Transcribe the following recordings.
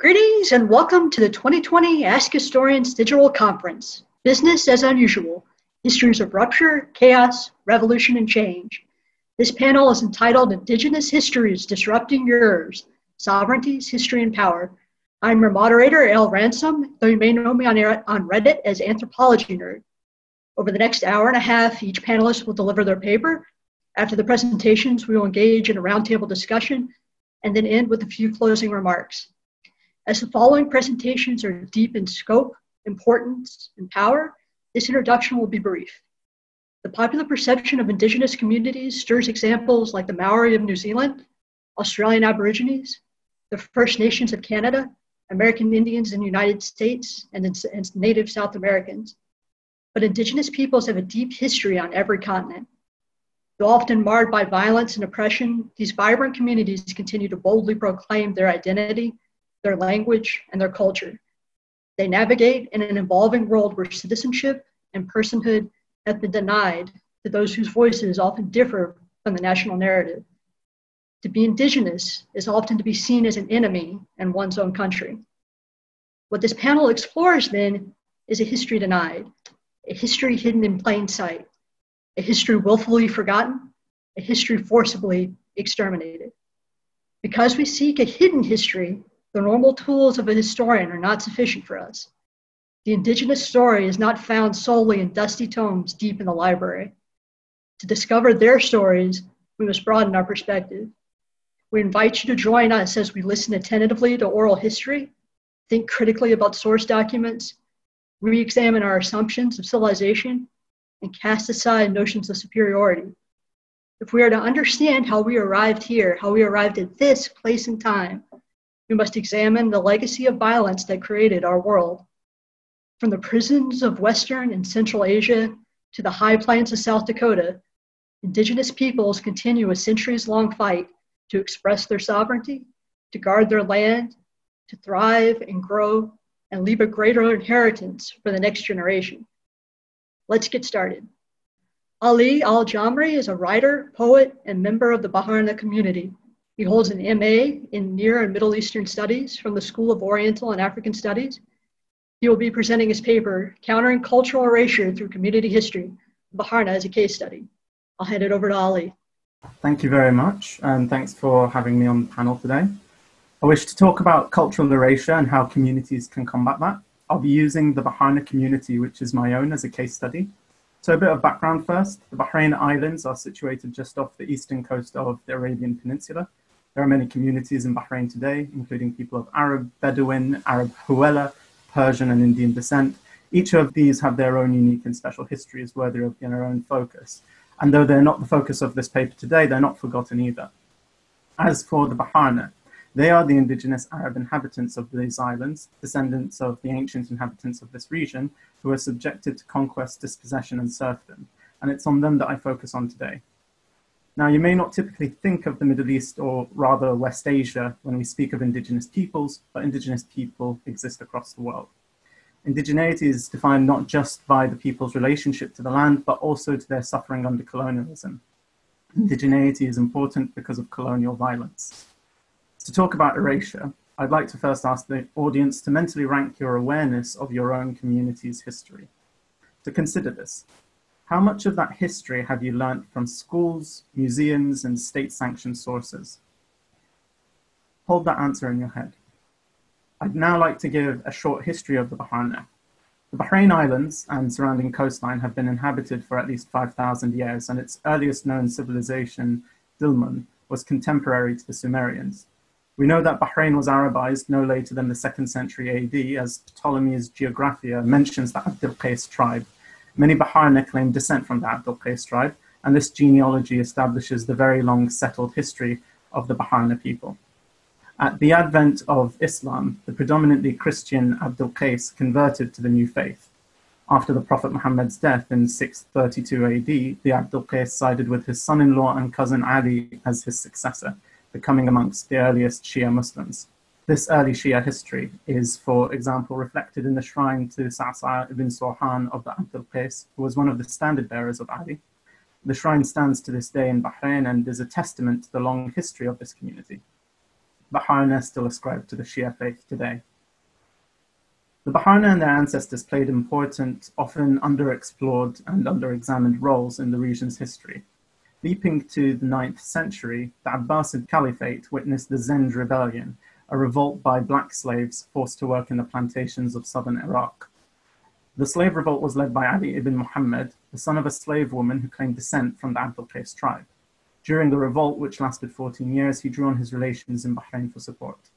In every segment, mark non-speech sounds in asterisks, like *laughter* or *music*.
Greetings and welcome to the 2020 Ask Historians Digital Conference, Business as Unusual, Histories of Rupture, Chaos, Revolution, and Change. This panel is entitled Indigenous Histories Disrupting Yours, Sovereignties, History, and Power. I'm your moderator, Elle Ransom, though you may know me on, on Reddit as Anthropology Nerd. Over the next hour and a half, each panelist will deliver their paper. After the presentations, we will engage in a roundtable discussion and then end with a few closing remarks. As the following presentations are deep in scope, importance, and power, this introduction will be brief. The popular perception of Indigenous communities stirs examples like the Maori of New Zealand, Australian Aborigines, the First Nations of Canada, American Indians in the United States, and, and Native South Americans. But Indigenous peoples have a deep history on every continent. Though often marred by violence and oppression, these vibrant communities continue to boldly proclaim their identity their language, and their culture. They navigate in an evolving world where citizenship and personhood have been denied to those whose voices often differ from the national narrative. To be indigenous is often to be seen as an enemy in one's own country. What this panel explores then is a history denied, a history hidden in plain sight, a history willfully forgotten, a history forcibly exterminated. Because we seek a hidden history, the normal tools of a historian are not sufficient for us. The indigenous story is not found solely in dusty tomes deep in the library. To discover their stories, we must broaden our perspective. We invite you to join us as we listen attentively to oral history, think critically about source documents, re examine our assumptions of civilization, and cast aside notions of superiority. If we are to understand how we arrived here, how we arrived at this place and time, we must examine the legacy of violence that created our world. From the prisons of Western and Central Asia to the high plains of South Dakota, indigenous peoples continue a centuries long fight to express their sovereignty, to guard their land, to thrive and grow, and leave a greater inheritance for the next generation. Let's get started. Ali Al Jamri is a writer, poet, and member of the Baharna community. He holds an MA in Near and Middle Eastern Studies from the School of Oriental and African Studies. He will be presenting his paper, Countering Cultural Erasure Through Community History, Baharna as a case study. I'll hand it over to Ali. Thank you very much, and thanks for having me on the panel today. I wish to talk about cultural erasure and how communities can combat that. I'll be using the Baharna community, which is my own, as a case study. So a bit of background first. The Bahrain Islands are situated just off the eastern coast of the Arabian Peninsula, there are many communities in Bahrain today, including people of Arab, Bedouin, Arab Huwala, Persian, and Indian descent. Each of these have their own unique and special histories worthy of their own focus. And though they're not the focus of this paper today, they're not forgotten either. As for the Baharna, they are the indigenous Arab inhabitants of these islands, descendants of the ancient inhabitants of this region, who were subjected to conquest, dispossession, and serfdom. And it's on them that I focus on today. Now, you may not typically think of the Middle East or rather West Asia when we speak of indigenous peoples, but indigenous people exist across the world. Indigeneity is defined not just by the people's relationship to the land, but also to their suffering under colonialism. Indigeneity is important because of colonial violence. To talk about erasure, I'd like to first ask the audience to mentally rank your awareness of your own community's history. To consider this, how much of that history have you learnt from schools, museums, and state-sanctioned sources? Hold that answer in your head. I'd now like to give a short history of the Baharna. The Bahrain Islands and surrounding coastline have been inhabited for at least 5,000 years, and its earliest known civilization, Dilmun, was contemporary to the Sumerians. We know that Bahrain was Arabized no later than the 2nd century AD, as Ptolemy's Geographia mentions the Abdel Qais tribe, Many Baharna claim descent from the Abdul Qais tribe, and this genealogy establishes the very long settled history of the Baharna people. At the advent of Islam, the predominantly Christian Abdul converted to the new faith. After the Prophet Muhammad's death in 632 AD, the Abdul sided with his son-in-law and cousin Ali as his successor, becoming amongst the earliest Shia Muslims. This early Shia history is, for example, reflected in the shrine to Sa'sa ibn Surhan of the Abdul Qais, who was one of the standard bearers of Ali. The shrine stands to this day in Bahrain and is a testament to the long history of this community. Baharna still ascribed to the Shia faith today. The Baharna and their ancestors played important, often underexplored and underexamined roles in the region's history. Leaping to the 9th century, the Abbasid Caliphate witnessed the Zanj Rebellion, a revolt by black slaves forced to work in the plantations of southern Iraq. The slave revolt was led by Ali ibn Muhammad, the son of a slave woman who claimed descent from the Abdul Qais tribe. During the revolt, which lasted 14 years, he drew on his relations in Bahrain for support.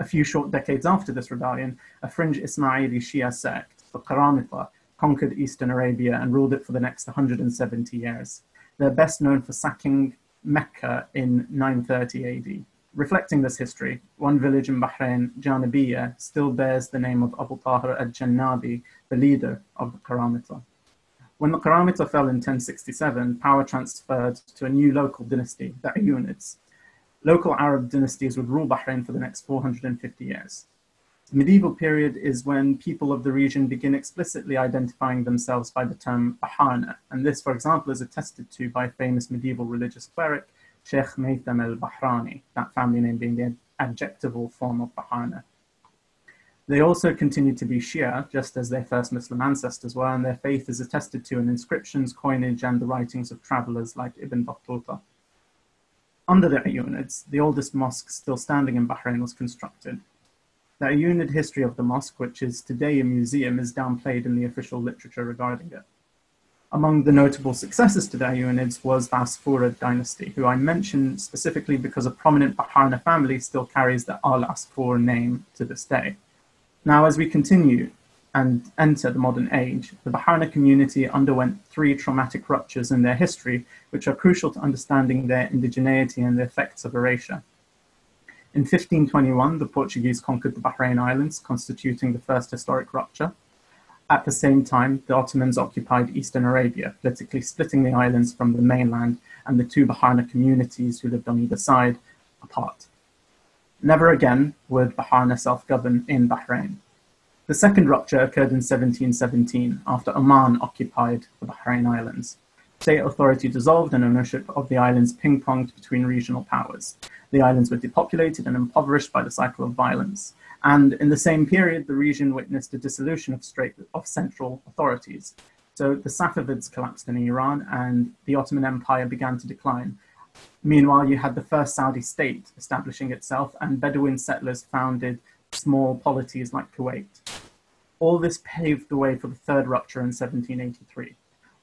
A few short decades after this rebellion, a fringe Ismaili Shia sect, the Qaramita, conquered eastern Arabia and ruled it for the next 170 years. They're best known for sacking Mecca in 930 AD. Reflecting this history, one village in Bahrain, Janabiya, still bears the name of Abu Tahir al-Jannabi, the leader of the Qaramita. When the Qaramita fell in 1067, power transferred to a new local dynasty, the Uyunids. Local Arab dynasties would rule Bahrain for the next 450 years. The medieval period is when people of the region begin explicitly identifying themselves by the term Baharna, and this, for example, is attested to by famous medieval religious cleric Sheikh Maytham al-Bahrani, that family name being the adjectival form of Baharna. They also continue to be Shia, just as their first Muslim ancestors were, and their faith is attested to in inscriptions, coinage, and the writings of travelers like Ibn Battuta. Under the Uyunids, the oldest mosque still standing in Bahrain was constructed. The Uyunid history of the mosque, which is today a museum, is downplayed in the official literature regarding it. Among the notable successors to the Uyunids was the Asfurid dynasty, who I mention specifically because a prominent Baharna family still carries the Al Asfur name to this day. Now, as we continue and enter the modern age, the Baharna community underwent three traumatic ruptures in their history, which are crucial to understanding their indigeneity and the effects of erasure. In 1521, the Portuguese conquered the Bahrain Islands, constituting the first historic rupture. At the same time, the Ottomans occupied eastern Arabia, politically splitting the islands from the mainland and the two Baharna communities who lived on either side apart. Never again would Baharna self-govern in Bahrain. The second rupture occurred in 1717 after Oman occupied the Bahrain Islands. State authority dissolved and ownership of the islands ping-ponged between regional powers. The islands were depopulated and impoverished by the cycle of violence. And in the same period, the region witnessed a dissolution of, straight, of central authorities. So the Safavids collapsed in Iran and the Ottoman Empire began to decline. Meanwhile, you had the first Saudi state establishing itself and Bedouin settlers founded small polities like Kuwait. All this paved the way for the third rupture in 1783.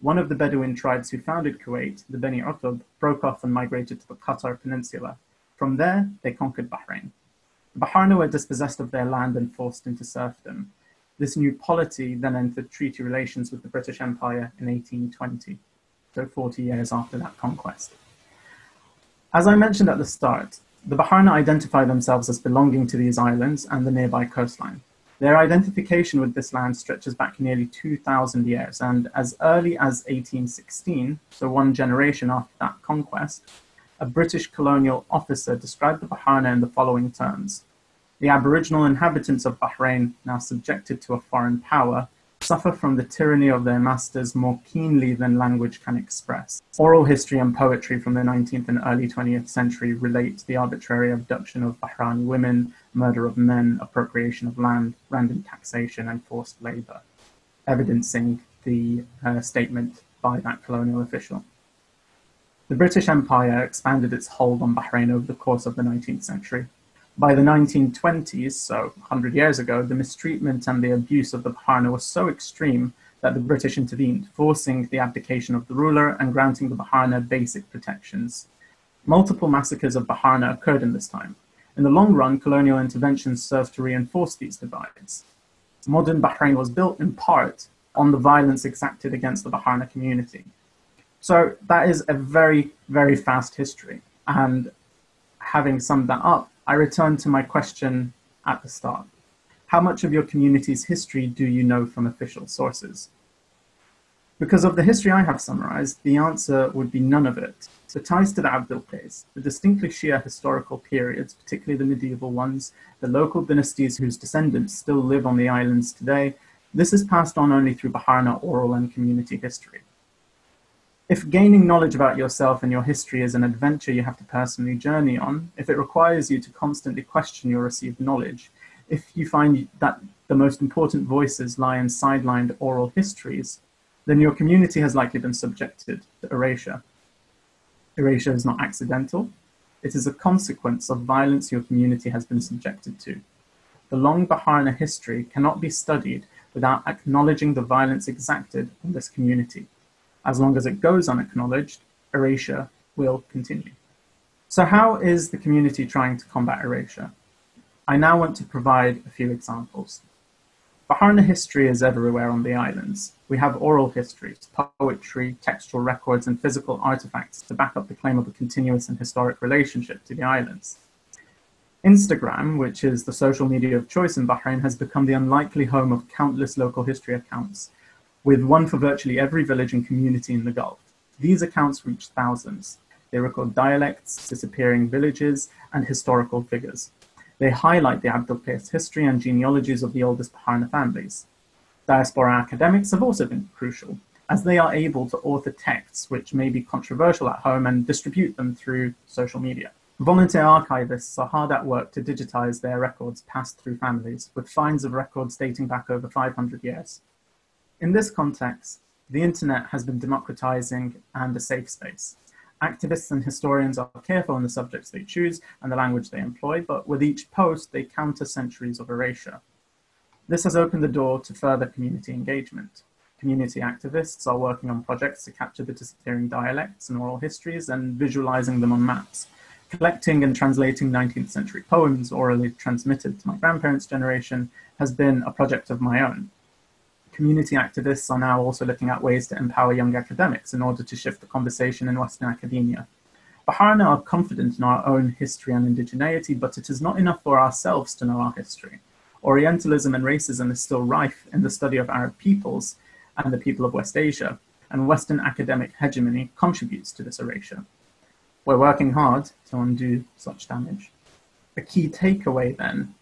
One of the Bedouin tribes who founded Kuwait, the Beni Utub, broke off and migrated to the Qatar Peninsula. From there, they conquered Bahrain. The Baharna were dispossessed of their land and forced into serfdom. This new polity then entered treaty relations with the British Empire in 1820, so 40 years after that conquest. As I mentioned at the start, the Baharna identify themselves as belonging to these islands and the nearby coastline. Their identification with this land stretches back nearly 2,000 years, and as early as 1816, so one generation after that conquest, a British colonial officer described the Baharna in the following terms. The aboriginal inhabitants of Bahrain, now subjected to a foreign power, suffer from the tyranny of their masters more keenly than language can express. Oral history and poetry from the 19th and early 20th century relate the arbitrary abduction of Bahrani women, murder of men, appropriation of land, random taxation, and forced labor, evidencing the uh, statement by that colonial official. The British Empire expanded its hold on Bahrain over the course of the 19th century. By the 1920s, so 100 years ago, the mistreatment and the abuse of the Baharna was so extreme that the British intervened, forcing the abdication of the ruler and granting the Baharna basic protections. Multiple massacres of Baharna occurred in this time. In the long run, colonial interventions served to reinforce these divides. Modern Bahrain was built in part on the violence exacted against the Baharna community. So that is a very, very fast history. And having summed that up, I return to my question at the start. How much of your community's history do you know from official sources? Because of the history I have summarized, the answer would be none of it. The ties to the Abdul Qais, the distinctly Shia historical periods, particularly the medieval ones, the local dynasties whose descendants still live on the islands today, this is passed on only through Baharna oral and community history. If gaining knowledge about yourself and your history is an adventure you have to personally journey on, if it requires you to constantly question your received knowledge, if you find that the most important voices lie in sidelined oral histories, then your community has likely been subjected to erasure. Erasure is not accidental. It is a consequence of violence your community has been subjected to. The long Baharna history cannot be studied without acknowledging the violence exacted on this community. As long as it goes unacknowledged, erasure will continue. So how is the community trying to combat erasure? I now want to provide a few examples. Baharna history is everywhere on the islands. We have oral histories, poetry, textual records, and physical artifacts to back up the claim of a continuous and historic relationship to the islands. Instagram, which is the social media of choice in Bahrain, has become the unlikely home of countless local history accounts, with one for virtually every village and community in the Gulf. These accounts reach thousands. They record dialects, disappearing villages, and historical figures. They highlight the Abdul Qais history and genealogies of the oldest Baharna families. Diaspora academics have also been crucial, as they are able to author texts which may be controversial at home and distribute them through social media. Volunteer archivists are hard at work to digitize their records passed through families, with finds of records dating back over 500 years. In this context, the internet has been democratizing and a safe space. Activists and historians are careful in the subjects they choose and the language they employ, but with each post, they counter centuries of erasure. This has opened the door to further community engagement. Community activists are working on projects to capture the disappearing dialects and oral histories and visualizing them on maps. Collecting and translating 19th century poems orally transmitted to my grandparents' generation has been a project of my own. Community activists are now also looking at ways to empower young academics in order to shift the conversation in Western academia. Baharna are confident in our own history and indigeneity, but it is not enough for ourselves to know our history. Orientalism and racism is still rife in the study of Arab peoples and the people of West Asia, and Western academic hegemony contributes to this erasure. We're working hard to undo such damage. A key takeaway, then,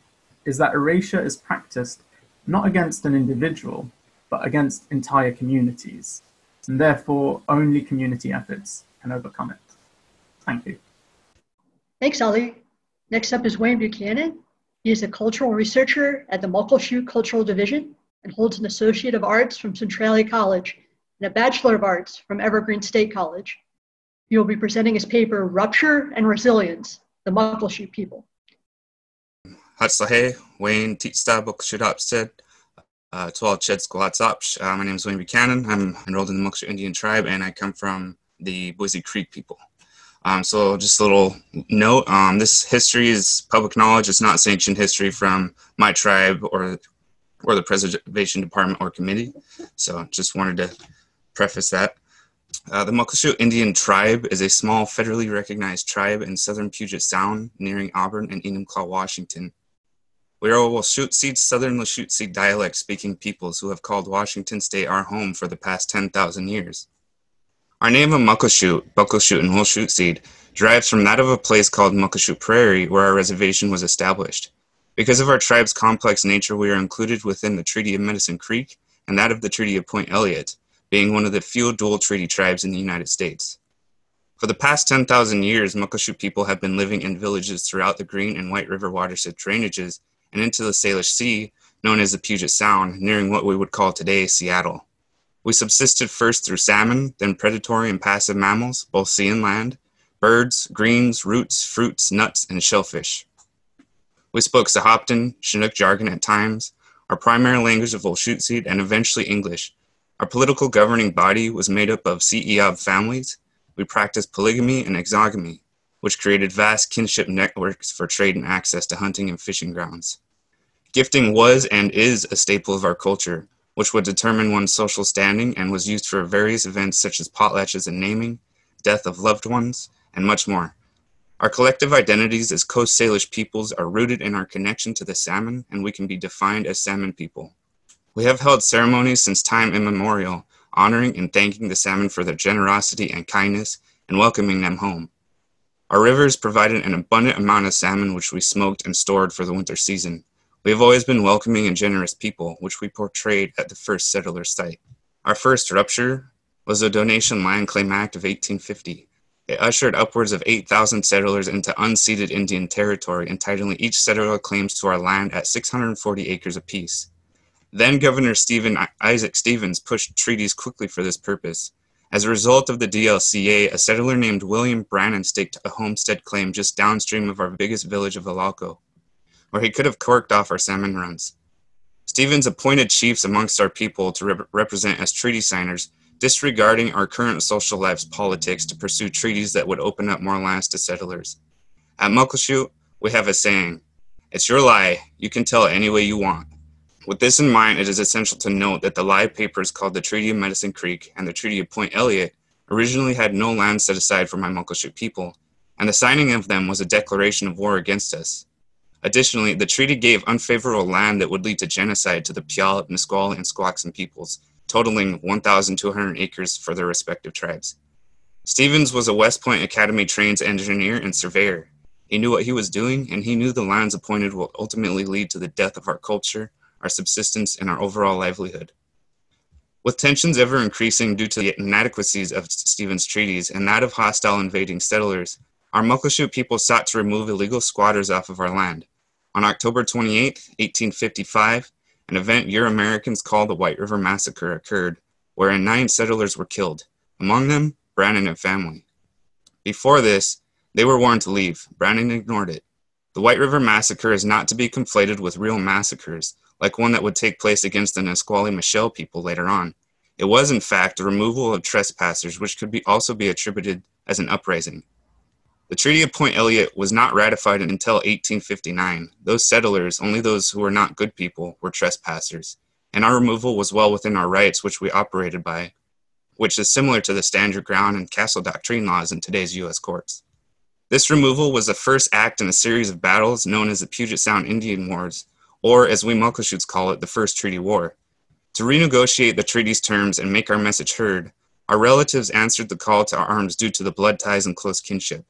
is that erasure is practiced not against an individual, but against entire communities, and therefore only community efforts can overcome it. Thank you. Thanks, Ali. Next up is Wayne Buchanan, he is a cultural researcher at the Muckleshoot Cultural Division and holds an Associate of Arts from Centralia College and a Bachelor of Arts from Evergreen State College. He will be presenting his paper, Rupture and Resilience, the Muckleshoot People. Hatslahe, Wayne Titsta Muckleshoot Opstead, uh, 12 Ched Squatsopsh. Uh, my name is Wayne Buchanan. I'm enrolled in the Muckleshoot Indian tribe and I come from the Boise Creek people. Um, so just a little note, um, this history is public knowledge. It's not sanctioned history from my tribe or, or the preservation department or committee. So just wanted to preface that. Uh, the Muckleshoot Indian tribe is a small federally recognized tribe in southern Puget Sound nearing Auburn and Enumclaw, Washington. We are Wachusett Southern Wachusett dialect speaking peoples who have called Washington state our home for the past 10,000 years. Our name of Muckleshoot, Buckleshoot, and Whole Seed derives from that of a place called Muckleshoot Prairie where our reservation was established. Because of our tribe's complex nature, we are included within the Treaty of Medicine Creek and that of the Treaty of Point Elliott, being one of the few dual treaty tribes in the United States. For the past 10,000 years, Muckleshoot people have been living in villages throughout the Green and White River watershed drainages and into the Salish Sea, known as the Puget Sound, nearing what we would call today Seattle. We subsisted first through salmon, then predatory and passive mammals, both sea and land, birds, greens, roots, fruits, nuts, and shellfish. We spoke Sahaptin, Chinook jargon at times, our primary language of Whulshootseed, and eventually English. Our political governing body was made up of Ceab families. We practiced polygamy and exogamy, which created vast kinship networks for trade and access to hunting and fishing grounds. Gifting was and is a staple of our culture, which would determine one's social standing and was used for various events such as potlatches and naming, death of loved ones, and much more. Our collective identities as Coast Salish peoples are rooted in our connection to the salmon, and we can be defined as salmon people. We have held ceremonies since time immemorial, honoring and thanking the salmon for their generosity and kindness and welcoming them home. Our rivers provided an abundant amount of salmon which we smoked and stored for the winter season. We have always been welcoming and generous people, which we portrayed at the first settler site. Our first rupture was the Donation Land Claim Act of 1850. It ushered upwards of 8,000 settlers into unceded Indian territory, entitling each settler claims to our land at 640 acres apiece. Then Governor Stephen Isaac Stevens pushed treaties quickly for this purpose. As a result of the DLCA, a settler named William Brannan staked a homestead claim just downstream of our biggest village of Ilalco, where he could have corked off our salmon runs. Stevens appointed chiefs amongst our people to rep- represent as treaty signers, disregarding our current social life's politics to pursue treaties that would open up more lands to settlers. At Muckleshoot, we have a saying It's your lie, you can tell it any way you want. With this in mind, it is essential to note that the lie papers called the Treaty of Medicine Creek and the Treaty of Point Elliott originally had no land set aside for my Muckleshoot people, and the signing of them was a declaration of war against us. Additionally, the treaty gave unfavorable land that would lead to genocide to the Puyallup, Nisqually, and Squaxin peoples, totaling 1,200 acres for their respective tribes. Stevens was a West Point Academy trained engineer and surveyor. He knew what he was doing, and he knew the lands appointed will ultimately lead to the death of our culture our subsistence, and our overall livelihood. With tensions ever increasing due to the inadequacies of Stevens' treaties and that of hostile invading settlers, our Muckleshoot people sought to remove illegal squatters off of our land. On October 28, 1855, an event Euro Americans call the White River Massacre occurred, wherein nine settlers were killed, among them Brannan and family. Before this, they were warned to leave. Brannan ignored it. The White River Massacre is not to be conflated with real massacres, like one that would take place against the Nisqually Mashel people later on. It was, in fact, a removal of trespassers, which could be also be attributed as an uprising. The Treaty of Point Elliott was not ratified until 1859. Those settlers, only those who were not good people, were trespassers, and our removal was well within our rights, which we operated by, which is similar to the stand your ground and castle doctrine laws in today's U.S. courts. This removal was the first act in a series of battles known as the Puget Sound Indian Wars, or as we Muckleshoots call it, the First Treaty War. To renegotiate the treaty's terms and make our message heard, our relatives answered the call to arms due to the blood ties and close kinship.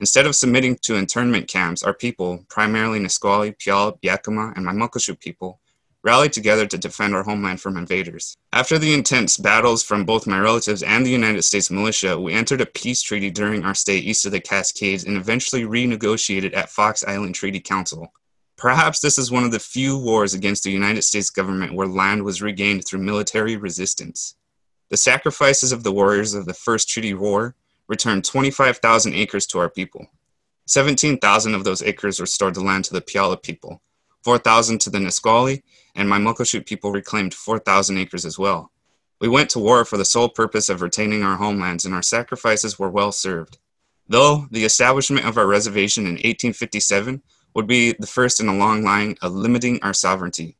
Instead of submitting to internment camps, our people, primarily Nisqually, Puyallup, Yakima, and my Muckleshoot people, rallied together to defend our homeland from invaders. After the intense battles from both my relatives and the United States militia, we entered a peace treaty during our stay east of the Cascades and eventually renegotiated at Fox Island Treaty Council. Perhaps this is one of the few wars against the United States government where land was regained through military resistance. The sacrifices of the warriors of the First Treaty War returned 25,000 acres to our people. 17,000 of those acres restored the land to the Puyallup people, 4,000 to the Nisqually, and my Muckleshoot people reclaimed 4,000 acres as well. We went to war for the sole purpose of retaining our homelands, and our sacrifices were well served. Though the establishment of our reservation in 1857 would be the first in a long line of limiting our sovereignty.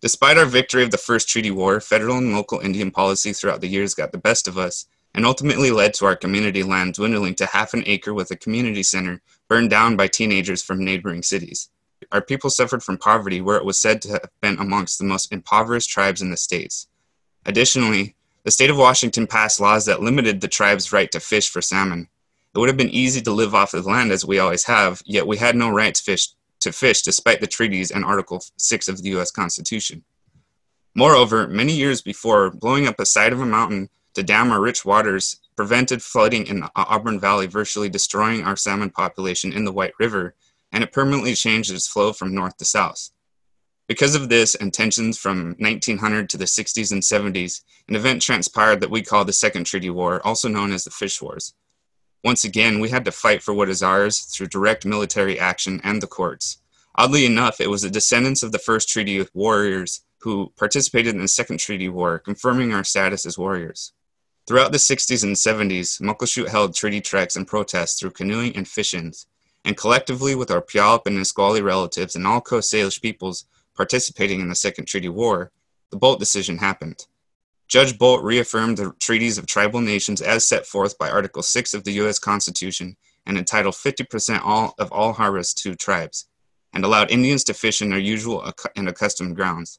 Despite our victory of the First Treaty War, federal and local Indian policy throughout the years got the best of us and ultimately led to our community land dwindling to half an acre with a community center burned down by teenagers from neighboring cities our people suffered from poverty, where it was said to have been amongst the most impoverished tribes in the states. Additionally, the state of Washington passed laws that limited the tribe's right to fish for salmon. It would have been easy to live off the land as we always have, yet we had no right to fish, to fish despite the treaties and Article 6 of the U.S. Constitution. Moreover, many years before, blowing up a side of a mountain to dam our rich waters prevented flooding in the Auburn Valley, virtually destroying our salmon population in the White River and it permanently changed its flow from north to south. Because of this and tensions from 1900 to the 60s and 70s, an event transpired that we call the Second Treaty War, also known as the Fish Wars. Once again, we had to fight for what is ours through direct military action and the courts. Oddly enough, it was the descendants of the First Treaty warriors who participated in the Second Treaty War, confirming our status as warriors. Throughout the 60s and 70s, Muckleshoot held treaty treks and protests through canoeing and fish-ins and collectively with our Puyallup and Nisqually relatives and all Coast Salish peoples participating in the Second Treaty War, the Boldt decision happened. Judge Boldt reaffirmed the treaties of tribal nations as set forth by Article 6 of the U.S. Constitution and entitled 50% all of all harvests to tribes, and allowed Indians to fish in their usual and accustomed grounds.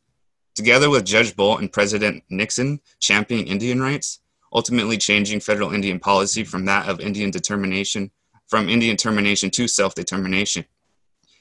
Together with Judge Boldt and President Nixon championing Indian rights, ultimately changing federal Indian policy from that of Indian determination from Indian termination to self determination.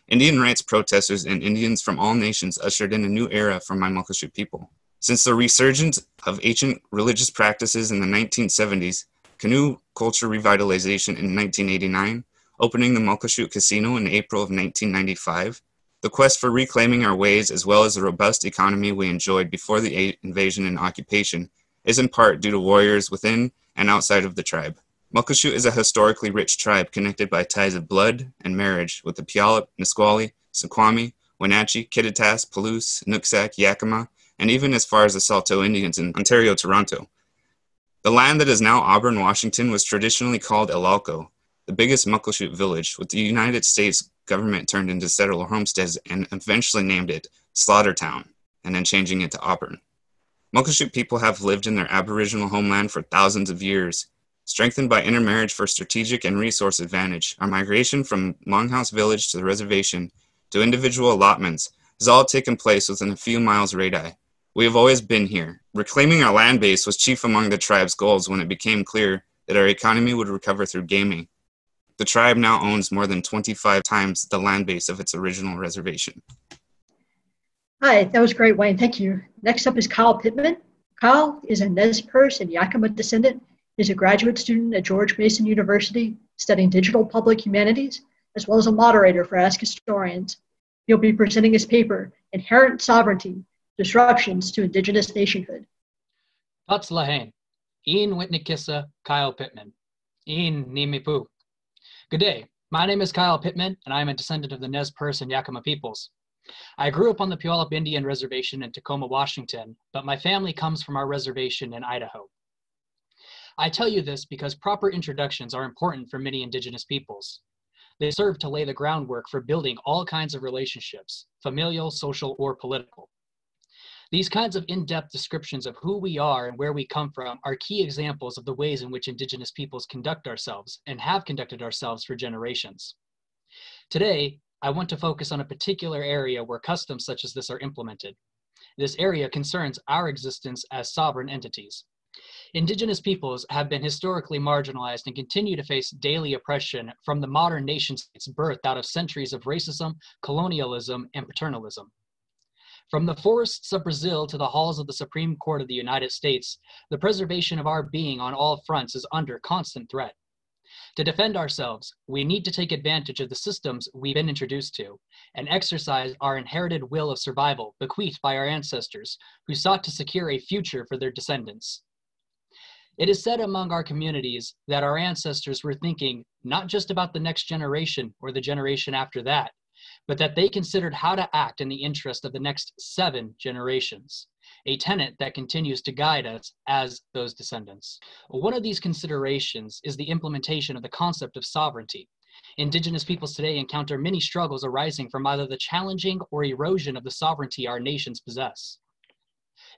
Indian rights protesters and Indians from all nations ushered in a new era for my Muckleshoot people. Since the resurgence of ancient religious practices in the 1970s, canoe culture revitalization in 1989, opening the Muckleshoot Casino in April of 1995, the quest for reclaiming our ways as well as the robust economy we enjoyed before the invasion and occupation is in part due to warriors within and outside of the tribe. Muckleshoot is a historically rich tribe connected by ties of blood and marriage with the Puyallup, Nisqually, Snoqualmie, Wenatchee, Kittitas, Palouse, Nooksack, Yakima, and even as far as the Saulteaux Indians in Ontario, Toronto. The land that is now Auburn, Washington was traditionally called Elalco, the biggest Muckleshoot village, with the United States government turned into settler homesteads and eventually named it Slaughtertown, and then changing it to Auburn. Muckleshoot people have lived in their Aboriginal homeland for thousands of years. Strengthened by intermarriage for strategic and resource advantage, our migration from Longhouse Village to the reservation to individual allotments has all taken place within a few miles radii. We have always been here. Reclaiming our land base was chief among the tribe's goals when it became clear that our economy would recover through gaming. The tribe now owns more than 25 times the land base of its original reservation. Hi, that was great, Wayne. Thank you. Next up is Kyle Pittman. Kyle is a Nez Perce and Yakima descendant. He's a graduate student at George Mason University studying digital public humanities, as well as a moderator for Ask Historians. He'll be presenting his paper, Inherent Sovereignty Disruptions to Indigenous Nationhood. Tuts Lahain, Ian Whitney-Kissa, Kyle Pittman, Ian Nimipu. Good day. My name is Kyle Pittman, and I am a descendant of the Nez Perce and Yakima peoples. I grew up on the Puyallup Indian Reservation in Tacoma, Washington, but my family comes from our reservation in Idaho. I tell you this because proper introductions are important for many indigenous peoples. They serve to lay the groundwork for building all kinds of relationships, familial, social, or political. These kinds of in-depth descriptions of who we are and where we come from are key examples of the ways in which indigenous peoples conduct ourselves and have conducted ourselves for generations. Today, I want to focus on a particular area where customs such as this are implemented. This area concerns our existence as sovereign entities. Indigenous peoples have been historically marginalized and continue to face daily oppression from the modern nation states birthed out of centuries of racism, colonialism, and paternalism. From the forests of Brazil to the halls of the Supreme Court of the United States, the preservation of our being on all fronts is under constant threat. To defend ourselves, we need to take advantage of the systems we've been introduced to and exercise our inherited will of survival bequeathed by our ancestors who sought to secure a future for their descendants. It is said among our communities that our ancestors were thinking not just about the next generation or the generation after that, but that they considered how to act in the interest of the next seven generations, a tenet that continues to guide us as those descendants. One of these considerations is the implementation of the concept of sovereignty. Indigenous peoples today encounter many struggles arising from either the challenging or erosion of the sovereignty our nations possess.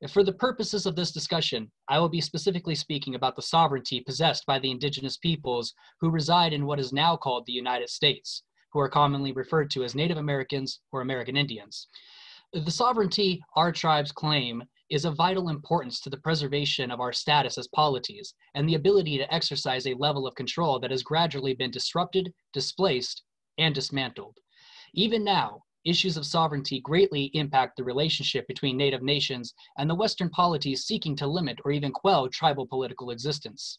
For the purposes of this discussion, I will be specifically speaking about the sovereignty possessed by the indigenous peoples who reside in what is now called the United States, who are commonly referred to as Native Americans or American Indians. The sovereignty our tribes claim is of vital importance to the preservation of our status as polities and the ability to exercise a level of control that has gradually been disrupted, displaced, and dismantled. Even now, issues of sovereignty greatly impact the relationship between Native nations and the Western polities seeking to limit or even quell tribal political existence.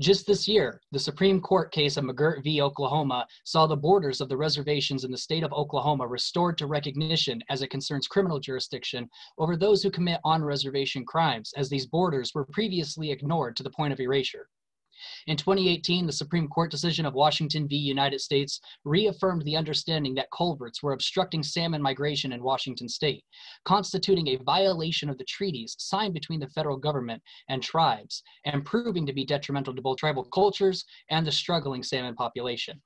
Just this year, the Supreme Court case of McGirt v. Oklahoma saw the borders of the reservations in the state of Oklahoma restored to recognition as it concerns criminal jurisdiction over those who commit on reservation crimes, as these borders were previously ignored to the point of erasure. In 2018, the Supreme Court decision of Washington v. United States reaffirmed the understanding that culverts were obstructing salmon migration in Washington state, constituting a violation of the treaties signed between the federal government and tribes, and proving to be detrimental to both tribal cultures and the struggling salmon population.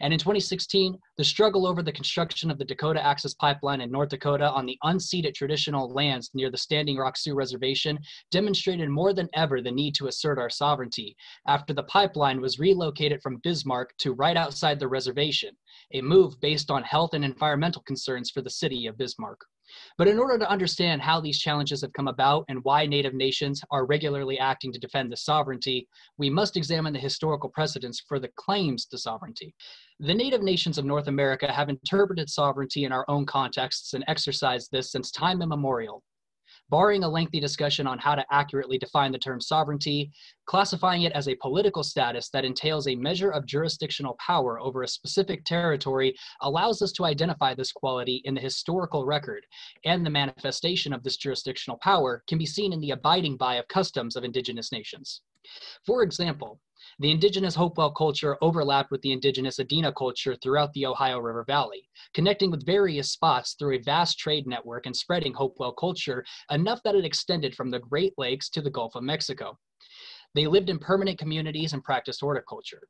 And in 2016, the struggle over the construction of the Dakota Access Pipeline in North Dakota on the unceded traditional lands near the Standing Rock Sioux Reservation demonstrated more than ever the need to assert our sovereignty after the pipeline was relocated from Bismarck to right outside the reservation, a move based on health and environmental concerns for the city of Bismarck. But in order to understand how these challenges have come about and why Native nations are regularly acting to defend the sovereignty, we must examine the historical precedents for the claims to sovereignty. The Native nations of North America have interpreted sovereignty in our own contexts and exercised this since time immemorial. Barring a lengthy discussion on how to accurately define the term sovereignty, classifying it as a political status that entails a measure of jurisdictional power over a specific territory allows us to identify this quality in the historical record, and the manifestation of this jurisdictional power can be seen in the abiding by of customs of indigenous nations. For example, the indigenous Hopewell culture overlapped with the indigenous Adena culture throughout the Ohio River Valley, connecting with various spots through a vast trade network and spreading Hopewell culture enough that it extended from the Great Lakes to the Gulf of Mexico. They lived in permanent communities and practiced horticulture.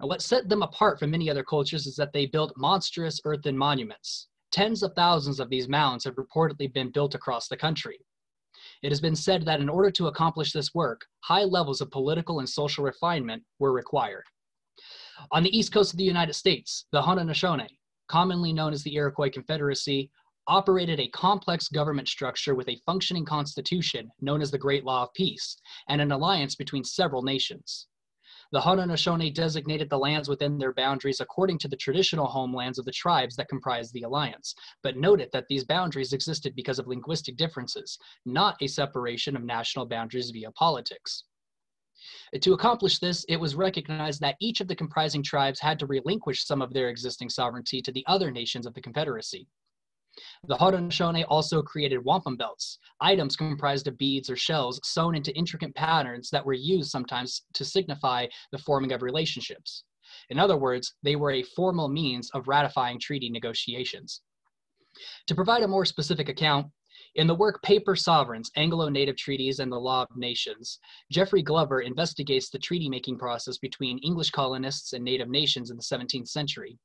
And what set them apart from many other cultures is that they built monstrous earthen monuments. Tens of thousands of these mounds have reportedly been built across the country. It has been said that in order to accomplish this work, high levels of political and social refinement were required. On the east coast of the United States, the Haudenosaunee, commonly known as the Iroquois Confederacy, operated a complex government structure with a functioning constitution known as the Great Law of Peace and an alliance between several nations. The Haudenosaunee designated the lands within their boundaries according to the traditional homelands of the tribes that comprised the alliance, but noted that these boundaries existed because of linguistic differences, not a separation of national boundaries via politics. To accomplish this, it was recognized that each of the comprising tribes had to relinquish some of their existing sovereignty to the other nations of the Confederacy. The Haudenosaunee also created wampum belts, items comprised of beads or shells sewn into intricate patterns that were used sometimes to signify the forming of relationships. In other words, they were a formal means of ratifying treaty negotiations. To provide a more specific account, in the work Paper Sovereigns, Anglo-Native Treaties and the Law of Nations, Jeffrey Glover investigates the treaty-making process between English colonists and native nations in the 17th century.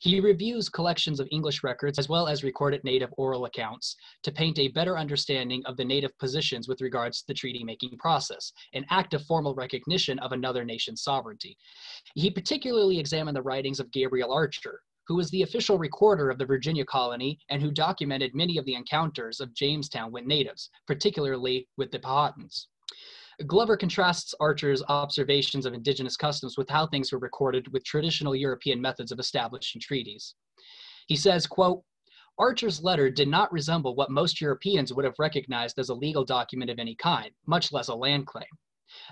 He reviews collections of English records as well as recorded native oral accounts to paint a better understanding of the native positions with regards to the treaty making process, an act of formal recognition of another nation's sovereignty. He particularly examined the writings of Gabriel Archer, who was the official recorder of the Virginia colony and who documented many of the encounters of Jamestown with natives, particularly with the Powhatans. Glover contrasts Archer's observations of indigenous customs with how things were recorded with traditional European methods of establishing treaties. He says, quote, Archer's letter did not resemble what most Europeans would have recognized as a legal document of any kind, much less a land claim.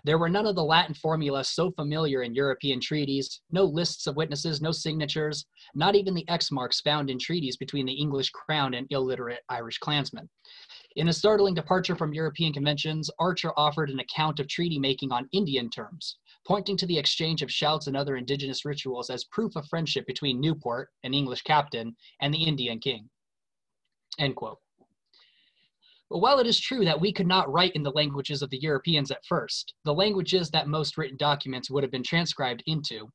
There were none of the Latin formulas so familiar in European treaties, no lists of witnesses, no signatures, not even the X marks found in treaties between the English crown and illiterate Irish clansmen. In a startling departure from European conventions, Archer offered an account of treaty making on Indian terms, pointing to the exchange of shouts and other indigenous rituals as proof of friendship between Newport, an English captain, and the Indian king. End quote. But while it is true that we could not write in the languages of the Europeans at first, the languages that most written documents would have been transcribed into,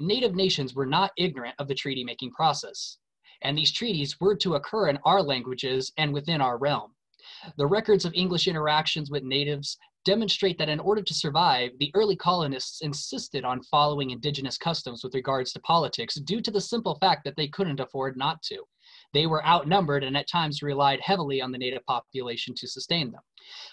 native nations were not ignorant of the treaty making process, and these treaties were to occur in our languages and within our realm. The records of English interactions with natives demonstrate that in order to survive, the early colonists insisted on following indigenous customs with regards to politics due to the simple fact that they couldn't afford not to. They were outnumbered and at times relied heavily on the native population to sustain them.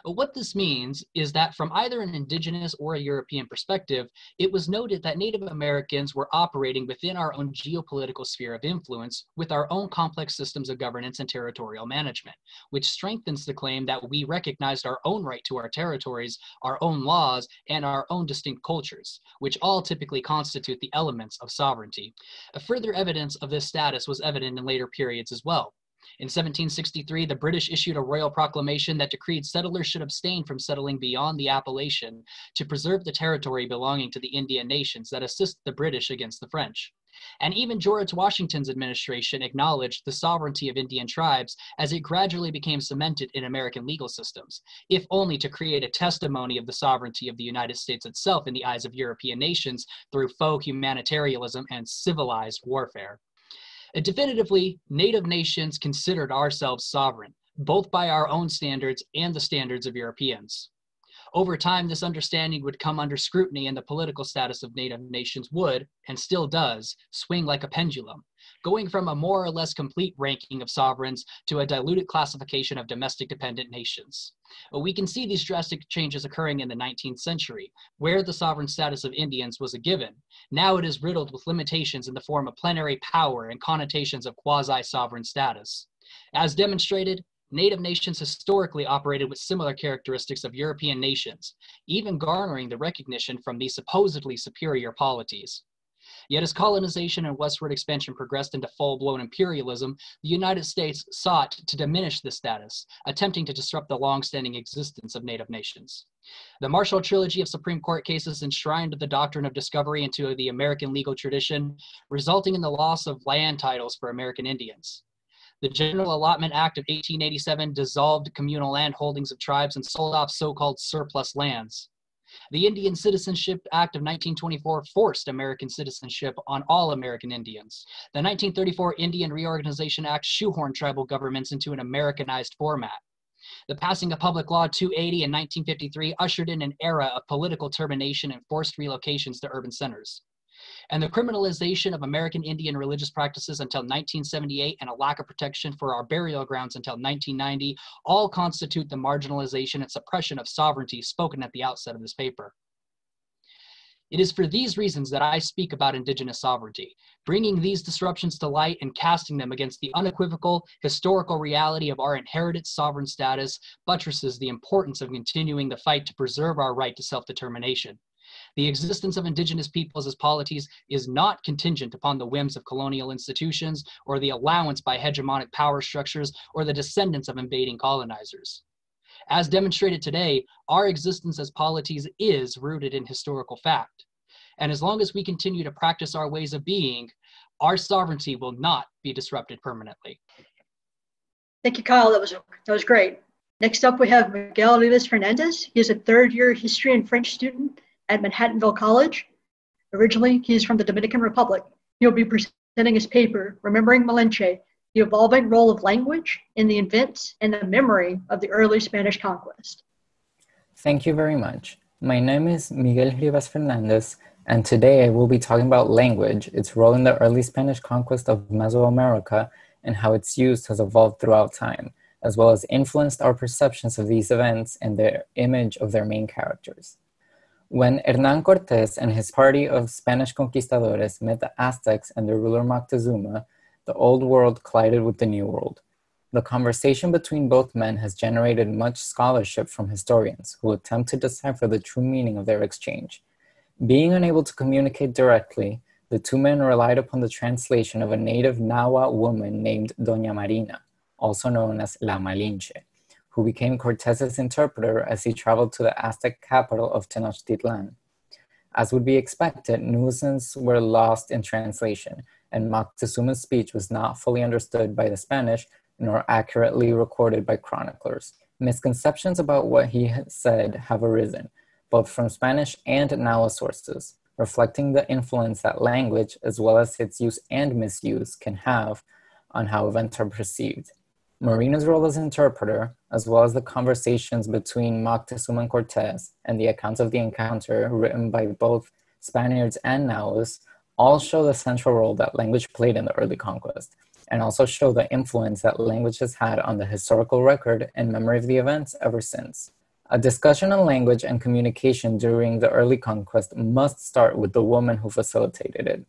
What this means is that from either an indigenous or a European perspective, it was noted that Native Americans were operating within our own geopolitical sphere of influence with our own complex systems of governance and territorial management, which strengthens the claim that we recognized our own right to our territories, our own laws, and our own distinct cultures, which all typically constitute the elements of sovereignty. A further evidence of this status was evident in later periods as well. In 1763, the British issued a royal proclamation that decreed settlers should abstain from settling beyond the Appalachian to preserve the territory belonging to the Indian nations that assist the British against the French. And even George Washington's administration acknowledged the sovereignty of Indian tribes as it gradually became cemented in American legal systems, if only to create a testimony of the sovereignty of the United States itself in the eyes of European nations through faux humanitarianism and civilized warfare. Definitively, Native nations considered ourselves sovereign, both by our own standards and the standards of Europeans. Over time, this understanding would come under scrutiny, and the political status of Native nations would, and still does, swing like a pendulum, going from a more or less complete ranking of sovereigns to a diluted classification of domestic dependent nations. We can see these drastic changes occurring in the 19th century, where the sovereign status of Indians was a given. Now it is riddled with limitations in the form of plenary power and connotations of quasi sovereign status. As demonstrated, Native nations historically operated with similar characteristics of European nations, even garnering the recognition from these supposedly superior polities. Yet as colonization and westward expansion progressed into full-blown imperialism, the United States sought to diminish this status, attempting to disrupt the long-standing existence of native nations. The Marshall Trilogy of Supreme Court cases enshrined the doctrine of discovery into the American legal tradition, resulting in the loss of land titles for American Indians. The General Allotment Act of 1887 dissolved communal land holdings of tribes and sold off so-called surplus lands. The Indian Citizenship Act of 1924 forced American citizenship on all American Indians. The 1934 Indian Reorganization Act shoehorned tribal governments into an Americanized format. The passing of Public Law 280 in 1953 ushered in an era of political termination and forced relocations to urban centers and the criminalization of American Indian religious practices until 1978 and a lack of protection for our burial grounds until 1990 all constitute the marginalization and suppression of sovereignty spoken at the outset of this paper. It is for these reasons that I speak about Indigenous sovereignty. Bringing these disruptions to light and casting them against the unequivocal historical reality of our inherited sovereign status buttresses the importance of continuing the fight to preserve our right to self determination. The existence of indigenous peoples as polities is not contingent upon the whims of colonial institutions or the allowance by hegemonic power structures or the descendants of invading colonizers. As demonstrated today, our existence as polities is rooted in historical fact. And as long as we continue to practice our ways of being, our sovereignty will not be disrupted permanently. Thank you, Kyle. That was that was great. Next up, we have Miguel Rivas Fernandez. He is a third year history and French student at Manhattanville College. Originally, he is from the Dominican Republic. He'll be presenting his paper, Remembering Malinche, the evolving role of language in the events and the memory of the early Spanish conquest. Thank you very much. My name is Miguel Rivas Fernandez, and today I will be talking about language, its role in the early Spanish conquest of Mesoamerica, and how its use has evolved throughout time, as well as influenced our perceptions of these events and the image of their main characters. When Hernan Cortes and his party of Spanish conquistadores met the Aztecs and their ruler Moctezuma, the Old World collided with the New World. The conversation between both men has generated much scholarship from historians who attempt to decipher the true meaning of their exchange. Being unable to communicate directly, the two men relied upon the translation of a native Nahua woman named Doña Marina, also known as La Malinche who became Cortez's interpreter as he traveled to the Aztec capital of Tenochtitlan. As would be expected, nuances were lost in translation, and Moctezuma's speech was not fully understood by the Spanish nor accurately recorded by chroniclers. Misconceptions about what he said have arisen, both from Spanish and Nahua sources, reflecting the influence that language, as well as its use and misuse, can have on how events are perceived. Marina's role as interpreter, as well as the conversations between Moctezuma and Cortez and the accounts of the encounter written by both Spaniards and Nahuas, all show the central role that language played in the early conquest, and also show the influence that language has had on the historical record and memory of the events ever since. A discussion on language and communication during the early conquest must start with the woman who facilitated it.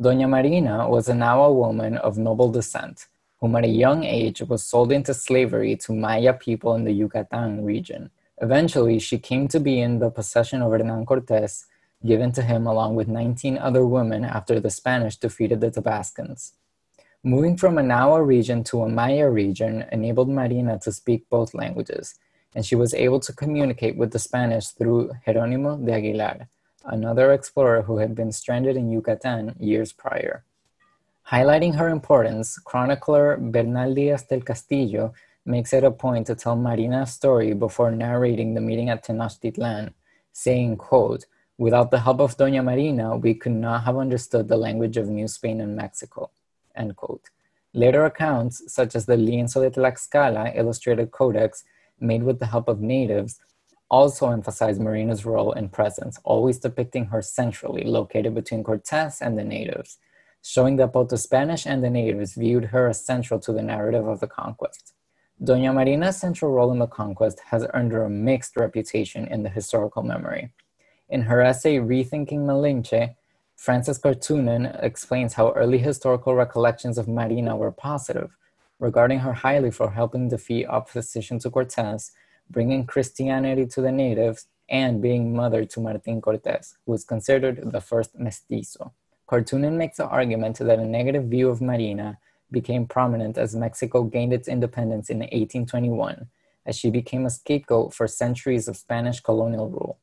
Doña Marina was a Nahua woman of noble descent whom at a young age was sold into slavery to Maya people in the Yucatan region. Eventually, she came to be in the possession of Hernan Cortes, given to him along with 19 other women after the Spanish defeated the Tabascans. Moving from a Nahua region to a Maya region enabled Marina to speak both languages, and she was able to communicate with the Spanish through Jeronimo de Aguilar, another explorer who had been stranded in Yucatan years prior. Highlighting her importance, chronicler Bernal Diaz del Castillo makes it a point to tell Marina's story before narrating the meeting at Tenochtitlan, saying, quote, Without the help of Doña Marina, we could not have understood the language of New Spain and Mexico. End quote. Later accounts, such as the Lienzo de Tlaxcala illustrated codex made with the help of natives, also emphasize Marina's role and presence, always depicting her centrally located between Cortes and the natives showing that both the Spanish and the natives viewed her as central to the narrative of the conquest. Doña Marina's central role in the conquest has earned her a mixed reputation in the historical memory. In her essay Rethinking Malinche, Frances Karttunen explains how early historical recollections of Marina were positive, regarding her highly for helping defeat opposition to Cortes, bringing Christianity to the natives, and being mother to Martin Cortes, who is considered the first mestizo. Karttunen makes the argument that a negative view of Marina became prominent as Mexico gained its independence in 1821, as she became a scapegoat for centuries of Spanish colonial rule.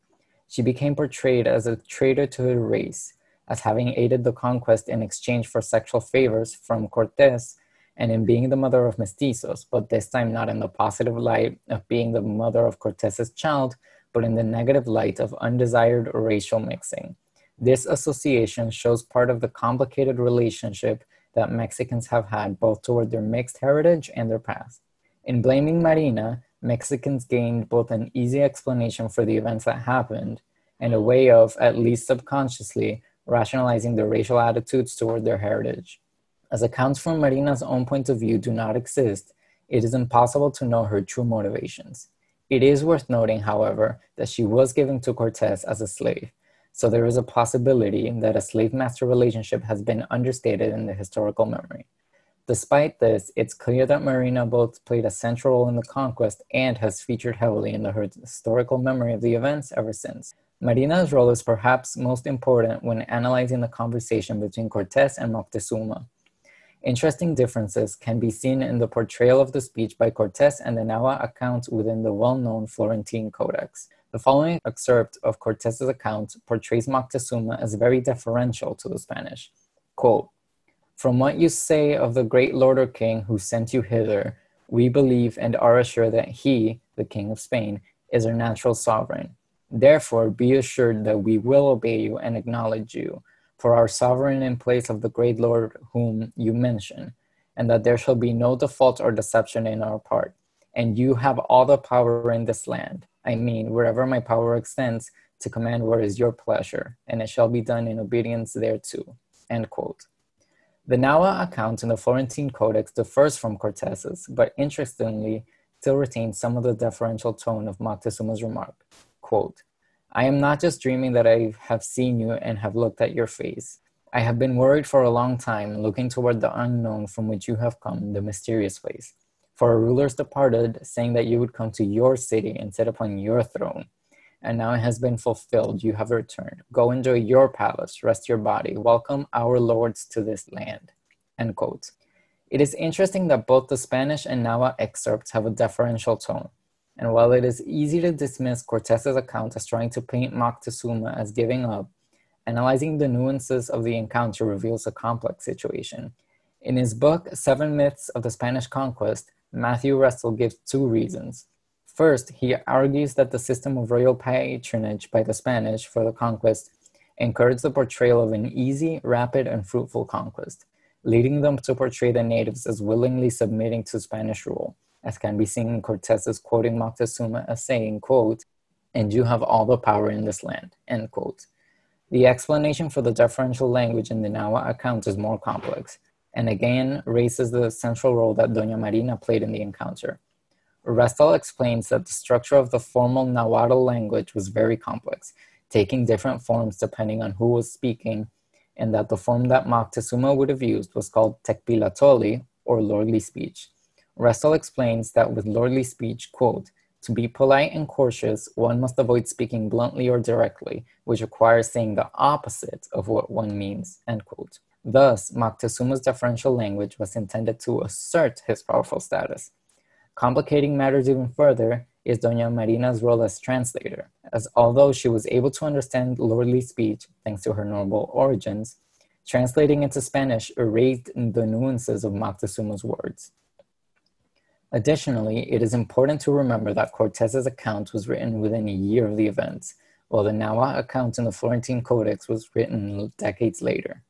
She became portrayed as a traitor to her race, as having aided the conquest in exchange for sexual favors from Cortes and in being the mother of mestizos, but this time not in the positive light of being the mother of Cortes's child, but in the negative light of undesired racial mixing. This association shows part of the complicated relationship that Mexicans have had both toward their mixed heritage and their past. In blaming Marina, Mexicans gained both an easy explanation for the events that happened and a way of, at least subconsciously, rationalizing their racial attitudes toward their heritage. As accounts from Marina's own point of view do not exist, it is impossible to know her true motivations. It is worth noting, however, that she was given to Cortes as a slave, so there is a possibility that a slave master relationship has been understated in the historical memory. Despite this, it's clear that Marina both played a central role in the conquest and has featured heavily in the historical memory of the events ever since. Marina's role is perhaps most important when analyzing the conversation between Cortes and Moctezuma. Interesting differences can be seen in the portrayal of the speech by Cortes and the Nahua accounts within the well-known Florentine Codex. The following excerpt of Cortes's account portrays Moctezuma as very deferential to the Spanish. Quote, From what you say of the great lord or king who sent you hither, we believe and are assured that he, the king of Spain, is our natural sovereign. Therefore, be assured that we will obey you and acknowledge you, for our sovereign in place of the great Lord whom you mention, and that there shall be no default or deception in our part. And you have all the power in this land, I mean, wherever my power extends, to command what is your pleasure, and it shall be done in obedience thereto. End quote. The Nahua account in the Florentine Codex differs from Cortes's, but interestingly, still retains some of the deferential tone of Moctezuma's remark. Quote, I am not just dreaming that I have seen you and have looked at your face. I have been worried for a long time, looking toward the unknown from which you have come, the mysterious place. For rulers departed, saying that you would come to your city and sit upon your throne. And now it has been fulfilled. You have returned. Go enjoy your palace, rest your body. Welcome our lords to this land. End quote. It is interesting that both the Spanish and Nahua excerpts have a deferential tone. And while it is easy to dismiss Cortes's account as trying to paint Moctezuma as giving up, analyzing the nuances of the encounter reveals a complex situation. In his book, Seven Myths of the Spanish Conquest, Matthew Restall gives two reasons. First, he argues that the system of royal patronage by the Spanish for the conquest encouraged the portrayal of an easy, rapid, and fruitful conquest, leading them to portray the natives as willingly submitting to Spanish rule as can be seen in Cortes's quoting Moctezuma as saying, quote, and you have all the power in this land, end quote. The explanation for the deferential language in the Nahua account is more complex, and again raises the central role that Doña Marina played in the encounter. Restall explains that the structure of the formal Nahuatl language was very complex, taking different forms depending on who was speaking, and that the form that Moctezuma would have used was called tecpillahtolli, or lordly speech. Restall explains that with lordly speech, quote, to be polite and cautious, one must avoid speaking bluntly or directly, which requires saying the opposite of what one means, end quote. Thus, Moctezuma's deferential language was intended to assert his powerful status. Complicating matters even further is Doña Marina's role as translator, as although she was able to understand lordly speech thanks to her noble origins, translating into Spanish erased the nuances of Moctezuma's words. Additionally, it is important to remember that Cortes's account was written within a year of the events, while the Nahua account in the Florentine Codex was written decades later.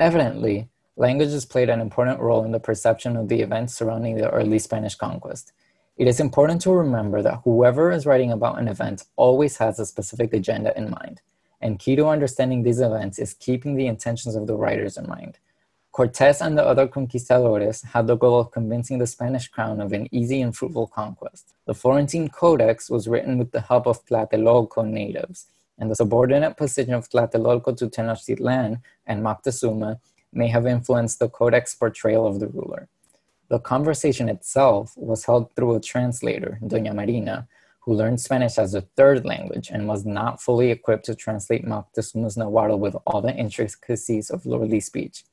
Evidently, languages played an important role in the perception of the events surrounding the early Spanish conquest. It is important to remember that whoever is writing about an event always has a specific agenda in mind, and key to understanding these events is keeping the intentions of the writers in mind. Cortes and the other conquistadores had the goal of convincing the Spanish crown of an easy and fruitful conquest. The Florentine Codex was written with the help of Tlatelolco natives, and the subordinate position of Tlatelolco to Tenochtitlan and Moctezuma may have influenced the Codex portrayal of the ruler. The conversation itself was held through a translator, Doña Marina, who learned Spanish as a third language and was not fully equipped to translate Moctezuma's Nahuatl with all the intricacies of lordly speech.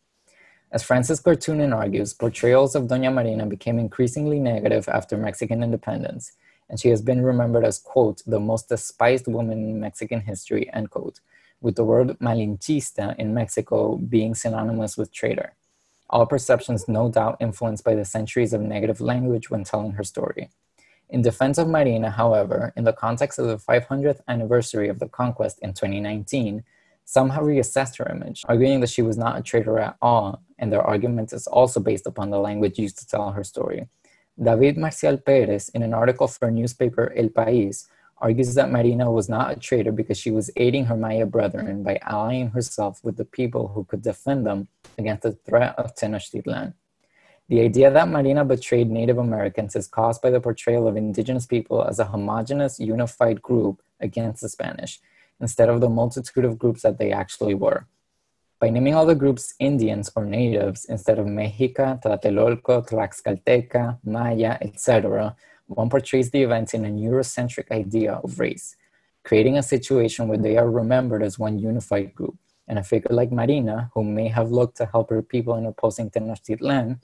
As Frances Karttunen argues, portrayals of Doña Marina became increasingly negative after Mexican independence, and she has been remembered as, quote, the most despised woman in Mexican history, end quote, with the word malinchista in Mexico being synonymous with traitor. All perceptions no doubt influenced by the centuries of negative language when telling her story. In defense of Marina, however, in the context of the 500th anniversary of the conquest in 2019, some have reassessed her image, arguing that she was not a traitor at all, and their argument is also based upon the language used to tell her story. David Marcial Perez, in an article for newspaper El País, argues that Marina was not a traitor because she was aiding her Maya brethren by allying herself with the people who could defend them against the threat of Tenochtitlan. The idea that Marina betrayed Native Americans is caused by the portrayal of indigenous people as a homogenous, unified group against the Spanish, instead of the multitude of groups that they actually were. By naming all the groups Indians or natives instead of Mexica, Tlatelolco, Tlaxcalteca, Maya, etc., one portrays the events in a Eurocentric idea of race, creating a situation where they are remembered as one unified group. And a figure like Marina, who may have looked to help her people in opposing Tenochtitlan,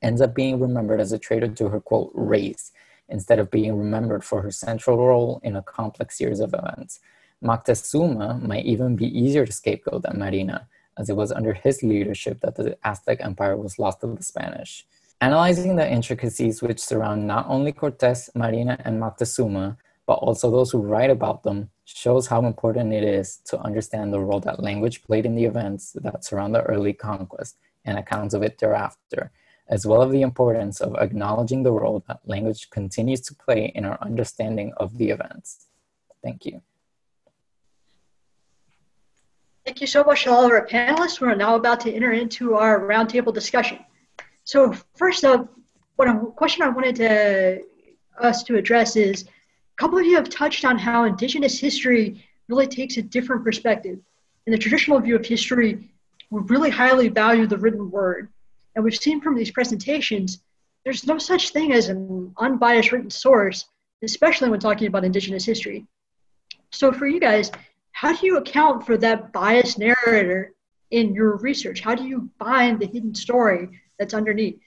ends up being remembered as a traitor to her quote race, instead of being remembered for her central role in a complex series of events. Moctezuma might even be easier to scapegoat than Marina, as it was under his leadership that the Aztec Empire was lost to the Spanish. Analyzing the intricacies which surround not only Cortes, Marina, and Moctezuma, but also those who write about them, shows how important it is to understand the role that language played in the events that surround the early conquest and accounts of it thereafter, as well as the importance of acknowledging the role that language continues to play in our understanding of the events. Thank you. Thank you so much to all of our panelists. We're now about to enter into our roundtable discussion. So first up, what a question I wanted to, us to address is, a couple of you have touched on how Indigenous history really takes a different perspective. In the traditional view of history, we really highly value the written word. And we've seen from these presentations, there's no such thing as an unbiased written source, especially when talking about Indigenous history. So for you guys, how do you account for that biased narrator in your research? How do you find the hidden story that's underneath?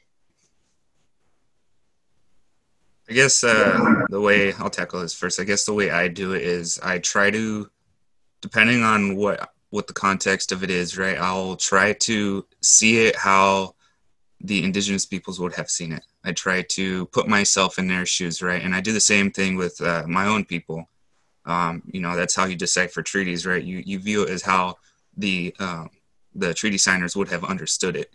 I guess uh, the way I'll tackle this first, I guess the way I do it is I try to, depending on what what the context of it is, right? I'll try to see it how the indigenous peoples would have seen it. I try to put myself in their shoes, right? And I do the same thing with uh, my own people um, you know that's how you decipher treaties right? You you view it as how the um, the treaty signers would have understood it.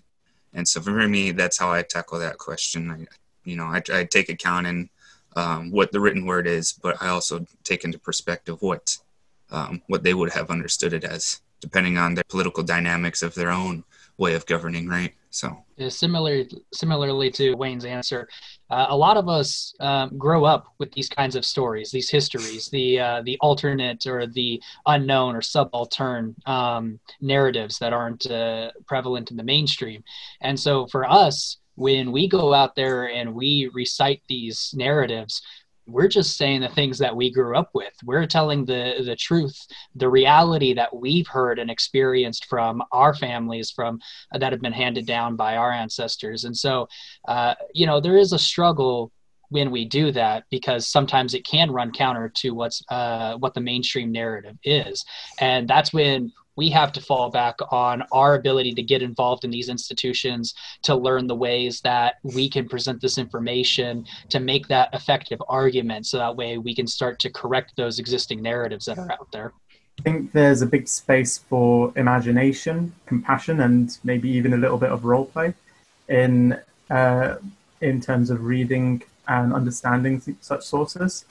And so for me that's how i tackle that question. I, you know i, I take account in um, what the written word is but i also take into perspective what um, what they would have understood it as depending on the political dynamics of their own way of governing right so similar, similarly to Wayne's answer, uh, a lot of us um, grow up with these kinds of stories, these histories, the uh, the alternate or the unknown or subaltern um, narratives that aren't uh, prevalent in the mainstream. And so for us, when we go out there and we recite these narratives, we're just saying the things that we grew up with. We're telling the the truth the reality that we've heard and experienced from our families from uh, that have been handed down by our ancestors. And so uh, you know there is a struggle when we do that because sometimes it can run counter to what's uh, what the mainstream narrative is. And that's when we have to fall back on our ability to get involved in these institutions to learn the ways that we can present this information to make that effective argument so that way we can start to correct those existing narratives that are out there I think there's a big space for imagination, compassion, and maybe even a little bit of role play in uh, in terms of reading and understanding such sources.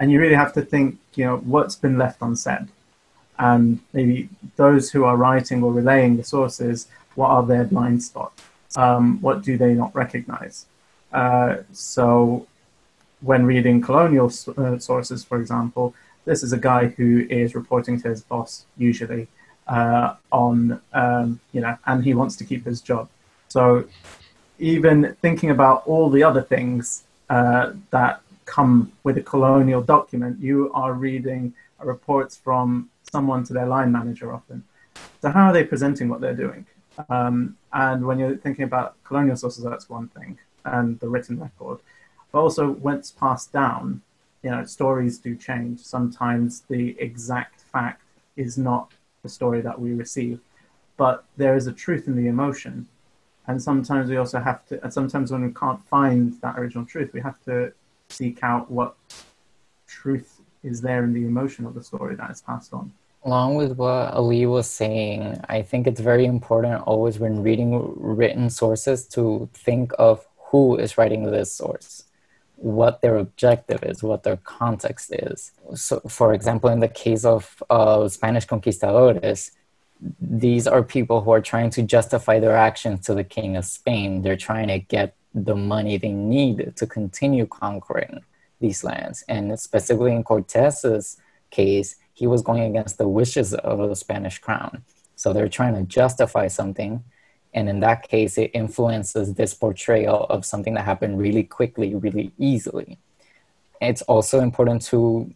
And you really have to think, you know, what's been left unsaid and maybe those who are writing or relaying the sources, what are their blind spots? Um, what do they not recognize? Uh, so, when reading colonial uh, sources, for example, this is a guy who is reporting to his boss usually uh, on, um, you know, and he wants to keep his job. So, even thinking about all the other things uh, that come with a colonial document, you are reading reports from someone to their line manager often. So how are they presenting what they're doing? Um, and when you're thinking about colonial sources, that's one thing, and the written record. But also, once passed down, you know, stories do change. Sometimes the exact fact is not the story that we receive, but there is a truth in the emotion. And sometimes we also have to, and sometimes when we can't find that original truth, we have to seek out what truth is there in the emotion of the story that is passed on. Along with what Ali was saying, I think it's very important always when reading written sources to think of who is writing this source, what their objective is, what their context is. So, for example, in the case of uh, Spanish conquistadores, these are people who are trying to justify their actions to the king of Spain. They're trying to get the money they need to continue conquering these lands. And specifically in Cortez's case, he was going against the wishes of the Spanish crown. So they're trying to justify something. And in that case, it influences this portrayal of something that happened really quickly, really easily. It's also important to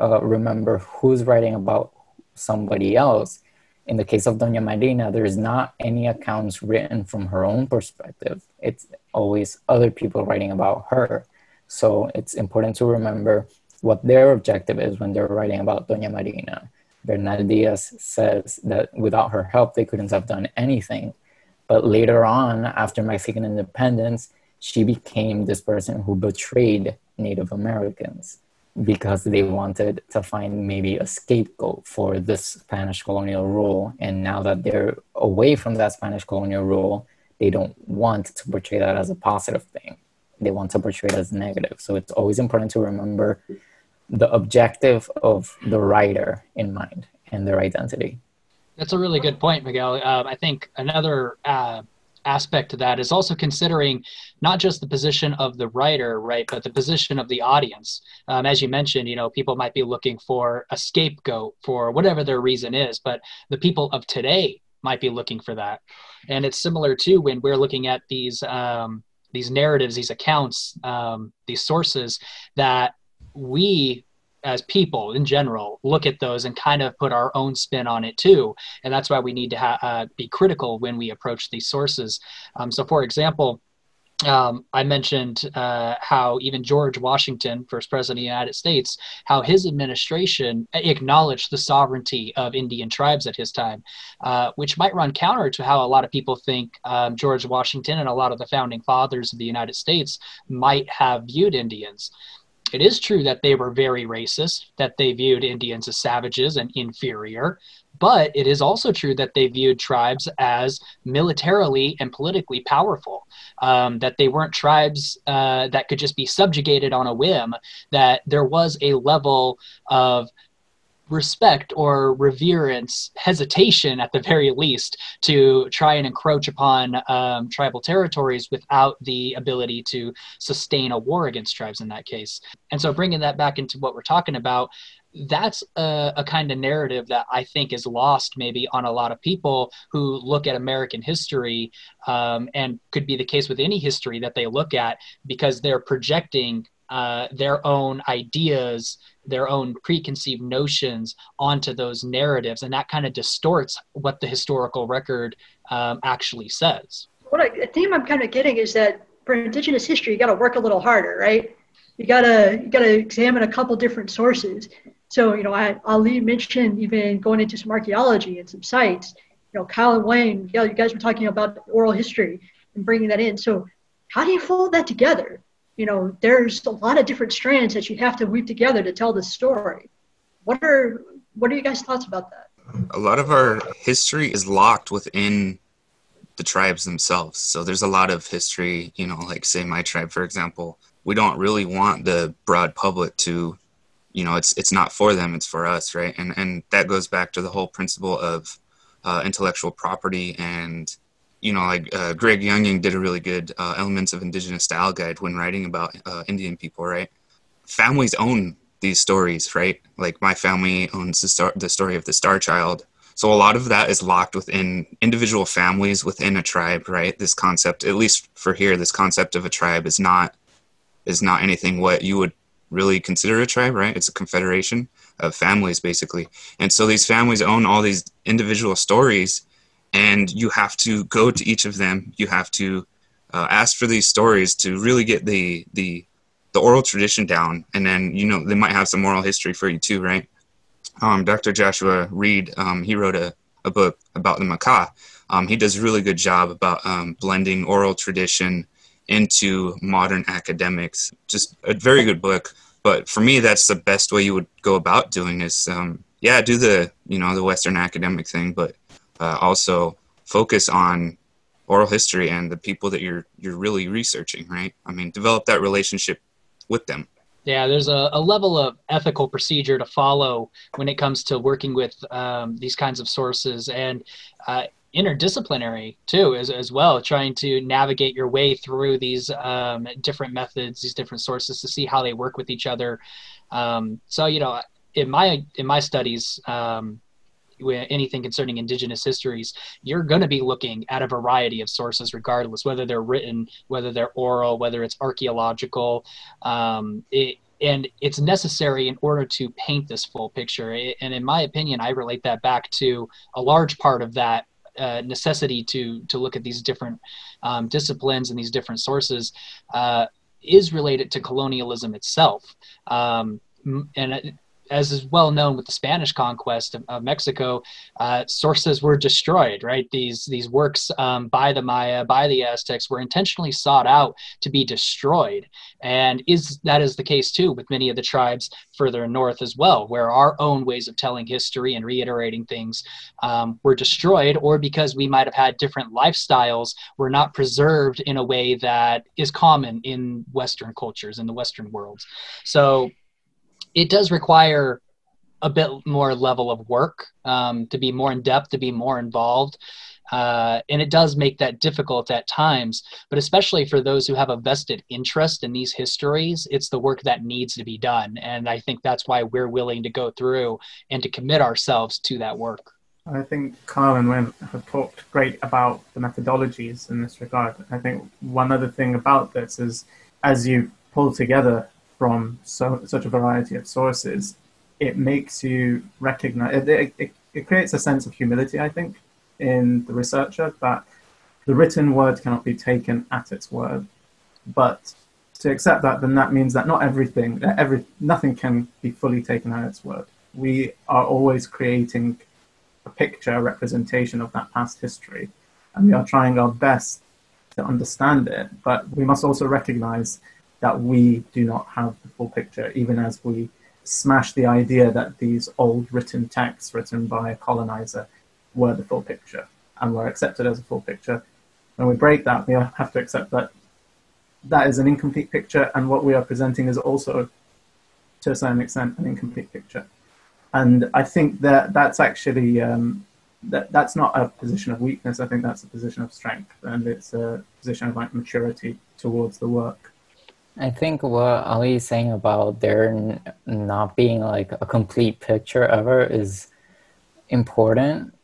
uh, remember who's writing about somebody else. In the case of Doña Marina, there's not any accounts written from her own perspective. It's always other people writing about her. So it's important to remember what their objective is when they're writing about Doña Marina. Bernal Diaz says that without her help, they couldn't have done anything. But later on, after Mexican independence, she became this person who betrayed Native Americans because they wanted to find maybe a scapegoat for this Spanish colonial rule. And now that they're away from that Spanish colonial rule, they don't want to portray that as a positive thing. They want to portray it as negative. So it's always important to remember the objective of the writer in mind and their identity. That's a really good point, Miguel. Uh, I think another uh, aspect to that is also considering not just the position of the writer, right, but the position of the audience. Um, as you mentioned, you know, people might be looking for a scapegoat for whatever their reason is, but the people of today might be looking for that. And it's similar too when we're looking at these um, these narratives, these accounts, um, these sources that we as people in general look at those and kind of put our own spin on it too. And that's why we need to ha- uh, be critical when we approach these sources. Um, so for example um, I mentioned uh, how even George Washington, first president of the United States, how his administration acknowledged the sovereignty of Indian tribes at his time, uh, which might run counter to how a lot of people think um, George Washington and a lot of the founding fathers of the United States might have viewed Indians. It is true that they were very racist, that they viewed Indians as savages and inferior, but it is also true that they viewed tribes as militarily and politically powerful, um, that they weren't tribes uh, that could just be subjugated on a whim, that there was a level of respect or reverence, hesitation at the very least, to try and encroach upon um, tribal territories without the ability to sustain a war against tribes in that case. And so, bringing that back into what we're talking about, that's a, a, kind of narrative that I think is lost maybe on a lot of people who look at American history um, and could be the case with any history that they look at because they're projecting uh, their own ideas, their own preconceived notions onto those narratives, and that kind of distorts what the historical record um, actually says. What I, the theme I'm kind of getting is that for Indigenous history, you got to work a little harder, right? You gotta you gotta examine a couple different sources. So you know, I, Ali mentioned even going into some archaeology and some sites. You know, Kyle and Wayne, you guys were talking about oral history and bringing that in. So how do you fold that together? you know, there's a lot of different strands that you have to weave together to tell the story. What are what are you guys' thoughts about that? A lot of our history is locked within the tribes themselves. So there's a lot of history, you know, like say my tribe, for example, we don't really want the broad public to, you know, it's it's not for them, it's for us, right? And and that goes back to the whole principle of uh, intellectual property and you know, like uh, Greg Younging did a really good uh, Elements of Indigenous Style guide when writing about uh, Indian people, right? Families own these stories, right? Like my family owns the, star- the story of the Star Child. So a lot of that is locked within individual families within a tribe, right? This concept, at least for here, this concept of a tribe is not is not anything what you would really consider a tribe, right? It's a confederation of families basically. And so these families own all these individual stories and you have to go to each of them. You have to uh, ask for these stories to really get the the the oral tradition down and then you know they might have some oral history for you too right um, dr joshua Reid um, he wrote a, a book about the Makah. Um, he does a really good job about um, blending oral tradition into modern academics. Just a very good book but for me that's the best way you would go about doing is, um, yeah do the you know the western academic thing but uh, also focus on oral history and the people that you're you're really researching right? I mean develop that relationship with them. Yeah there's a, a level of ethical procedure to follow when it comes to working with um, these kinds of sources. And uh, interdisciplinary too as, as well trying to navigate your way through these um, different methods these different sources to see how they work with each other. Um, so you know in my in my studies um, anything concerning indigenous histories you're going to be looking at a variety of sources regardless whether they're written whether they're oral whether it's archaeological. Um, it, and it's necessary in order to paint this full picture. And in my opinion i relate that back to a large part of that uh, necessity to to look at these different um, disciplines and these different sources uh, is related to colonialism itself. Um, and as is well known with the Spanish conquest of, of Mexico, uh, sources were destroyed. Right, these these works um, by the Maya, by the Aztecs, were intentionally sought out to be destroyed, and is that is the case too with many of the tribes further north as well, where our own ways of telling history and reiterating things um, were destroyed, or because we might have had different lifestyles, were not preserved in a way that is common in Western cultures in the Western worlds. So it does require a bit more level of work um, to be more in depth, to be more involved. Uh, and it does make that difficult at times, but especially for those who have a vested interest in these histories, it's the work that needs to be done. And I think that's why we're willing to go through and to commit ourselves to that work. I think Kyle and Wayne have talked great about the methodologies in this regard. I think one other thing about this is as you pull together from so, such a variety of sources, it makes you recognize, it, it, it creates a sense of humility, I think, in the researcher that the written word cannot be taken at its word. But to accept that, then that means that not everything, that every, nothing can be fully taken at its word. We are always creating a picture, a representation of that past history, and we are trying our best to understand it. But we must also recognize that we do not have the full picture, even as we smash the idea that these old written texts written by a colonizer were the full picture and were accepted as a full picture. When we break that, we have to accept that that is an incomplete picture, and what we are presenting is also, to a certain extent, an incomplete picture. And I think that that's actually um, that that's not a position of weakness. I think that's a position of strength, and it's a position of like maturity towards the work. I think what Ali is saying about there not being like a complete picture ever is important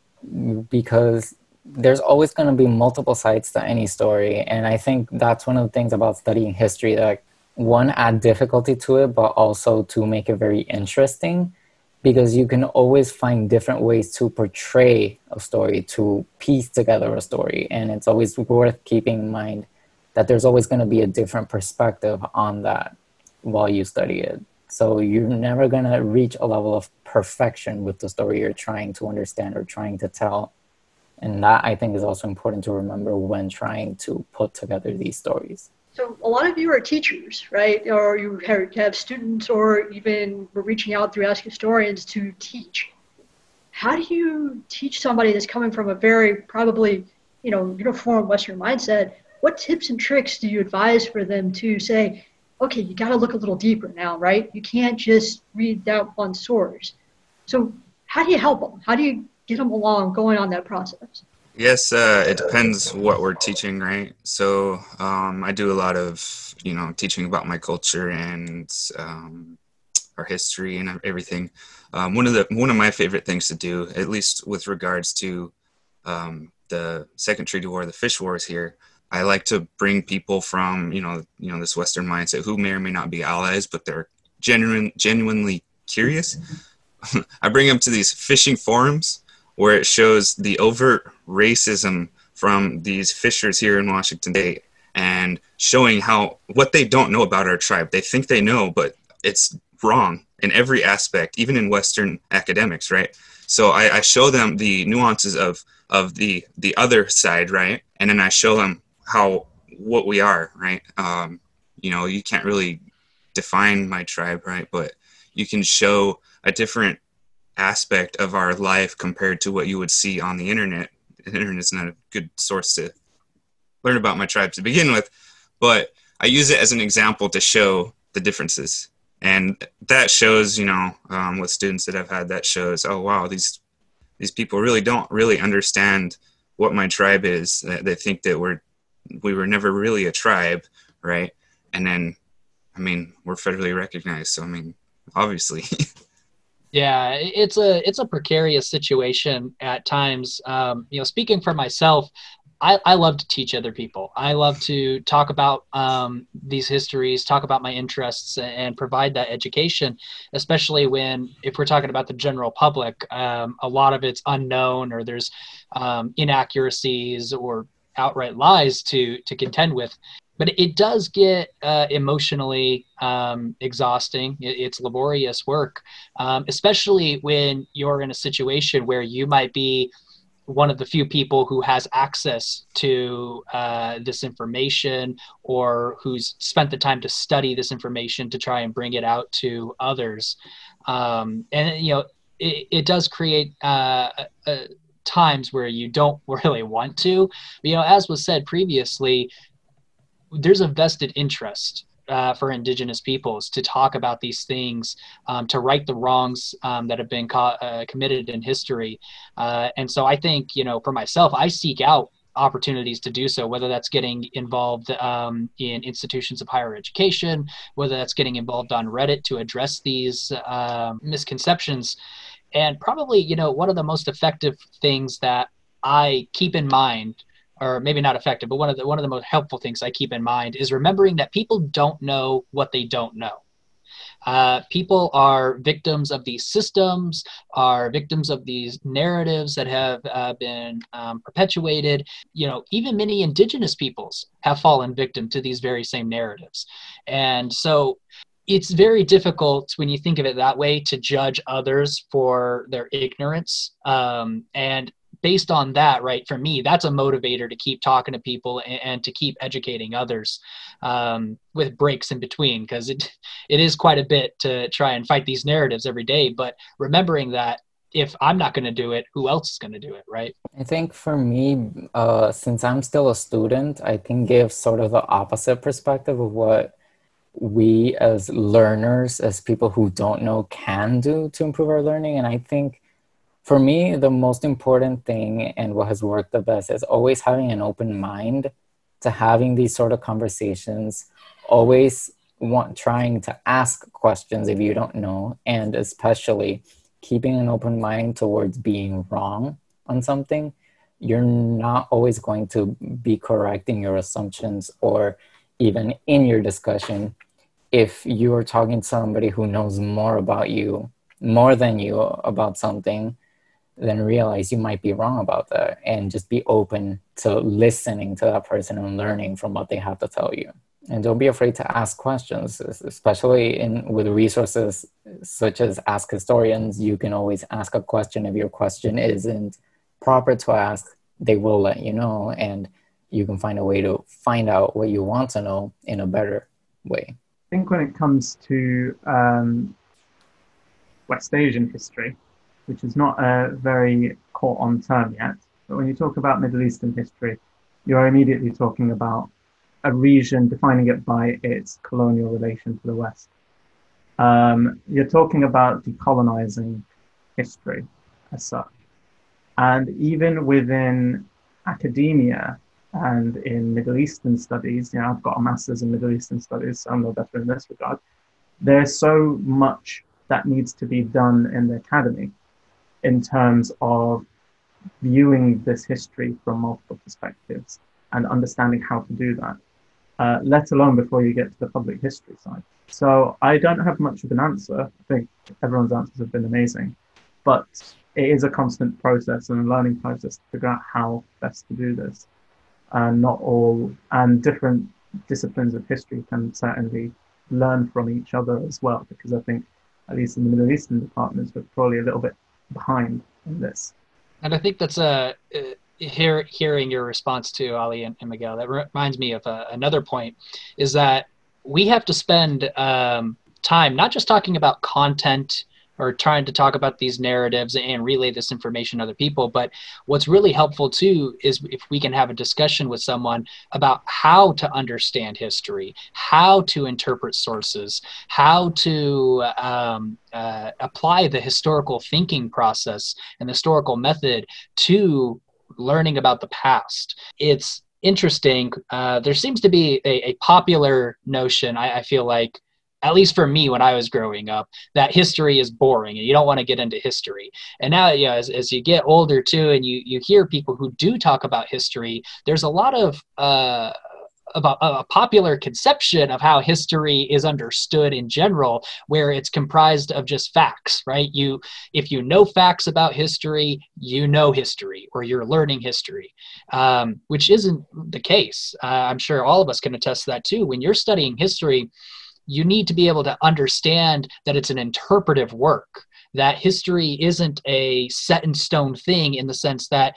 because there's always going to be multiple sides to any story. And I think that's one of the things about studying history that one, add difficulty to it, but also to make it very interesting because you can always find different ways to portray a story, to piece together a story. And it's always worth keeping in mind that there's always going to be a different perspective on that while you study it. So you're never going to reach a level of perfection with the story you're trying to understand or trying to tell. And that I think is also important to remember when trying to put together these stories. So a lot of you are teachers, right? Or you have students, or even we're reaching out through Ask Historians to teach. How do you teach somebody that's coming from a very probably, you know, uniform Western mindset what tips and tricks do you advise for them to say, okay, you got to look a little deeper now, right? You can't just read that one source. So, how do you help them? How do you get them along going on that process? Yes, uh, it depends what we're teaching, right? So, um, I do a lot of, you know, teaching about my culture and um, our history and everything. um, one of the one of my favorite things to do, at least with regards to um, the Second Treaty War, the Fish Wars here, I like to bring people from you know you know this Western mindset who may or may not be allies, but they're genuine genuinely curious. *laughs* I bring them to these fishing forums where it shows the overt racism from these fishers here in Washington State and showing how what they don't know about our tribe. They think they know, but it's wrong in every aspect, even in Western academics, right? So I, I show them the nuances of of the the other side, right? And then I show them how what we are, right? Um, you know, you can't really define my tribe, right? But you can show a different aspect of our life compared to what you would see on the internet. The internet is not a good source to learn about my tribe to begin with, but I use it as an example to show the differences. And that shows, you know, um, with students that I've had, that shows, oh wow, these these people really don't really understand what my tribe is. They think that we're we were never really a tribe, right? And then, I mean, we're federally recognized, so I mean, obviously. *laughs* yeah, it's a it's a precarious situation at times. Um, you know, speaking for myself, I, I love to teach other people. I love to talk about um, these histories, talk about my interests, and provide that education, especially when, if we're talking about the general public, um, a lot of it's unknown or there's um, inaccuracies or outright lies to to contend with. But it does get uh, emotionally um, exhausting. It, it's laborious work, um, especially when you're in a situation where you might be one of the few people who has access to uh, this information or who's spent the time to study this information to try and bring it out to others. Um, and, you know, it, it does create uh, times where you don't *laughs* really want to. You know, as was said previously, there's a vested interest uh, for indigenous peoples to talk about these things, um, to right the wrongs um, that have been co- uh, committed in history. Uh, and so I think, you know, for myself, I seek out opportunities to do so, whether that's getting involved um, in institutions of higher education, whether that's getting involved on Reddit to address these uh, misconceptions. And probably, you know, one of the most effective things that I keep in mind or maybe not effective, but one of the one of the most helpful things I keep in mind is remembering that people don't know what they don't know. Uh, people are victims of these systems, are victims of these narratives that have uh, been um, perpetuated. You know, even many indigenous peoples have fallen victim to these very same narratives, and so it's very difficult when you think of it that way to judge others for their ignorance. Um, and based on that, right, for me, that's a motivator to keep talking to people and, and to keep educating others um, with breaks in between, because it *laughs* it is quite a bit to try and fight these narratives every day. But remembering that if I'm not going to do it, who else is going to do it, right? I think for me, uh, since I'm still a student, I can give sort of the opposite perspective of what we as learners, as people who don't know, can do to improve our learning. And I think for me, the most important thing and what has worked the best is always having an open mind to having these sort of conversations, always want trying to ask questions if you don't know, and especially keeping an open mind towards being wrong on something. You're not always going to be correct in your assumptions or even in your discussion if you are talking to somebody who knows more about you, more than you about something then realize you might be wrong about that and just be open to listening to that person and learning from what they have to tell you. And don't be afraid to ask questions especially in with resources such as ask historians. You can always ask a question. If your question isn't proper to ask they will let you know and you can find a way to find out what you want to know in a better way think when it comes to um, west asian history which is not a very caught on term yet. But when you talk about Middle Eastern history, you're immediately talking about a region defining it by its colonial relation to the West. Um, you're talking about decolonizing history as such. And even within academia and in Middle Eastern studies, you know, I've got a master's in Middle Eastern studies, so I'm no better in this regard. There's so much that needs to be done in the academy in terms of viewing this history from multiple perspectives and understanding how to do that, uh, let alone before you get to the public history side. So I don't have much of an answer. I think everyone's answers have been amazing, but it is a constant process and a learning process to figure out how best to do this. And not all, and different disciplines of history can certainly learn from each other as well, because I think, at least in the Middle Eastern departments, we're probably a little bit behind in this. And I think that's a uh, hear, hearing your response to Ali and, and Miguel. That reminds me of uh, another point, is that we have to spend um, time not just talking about content or trying to talk about these narratives and relay this information to other people. But what's really helpful too is if we can have a discussion with someone about how to understand history, how to interpret sources, how to um, uh, apply the historical thinking process and the historical method to learning about the past. It's interesting. Uh, there seems to be a, a popular notion, I, I feel like, at least for me when I was growing up, that history is boring and you don't want to get into history. And now, you know, as, as you get older too, and you, you hear people who do talk about history, there's a lot of, uh, about a popular conception of how history is understood in general where it's comprised of just facts right? You if you know facts about history you know history or you're learning history um, which isn't the case. Uh, i'm sure all of us can attest to that too. When you're studying history you need to be able to understand that it's an interpretive work that history isn't a set in stone thing in the sense that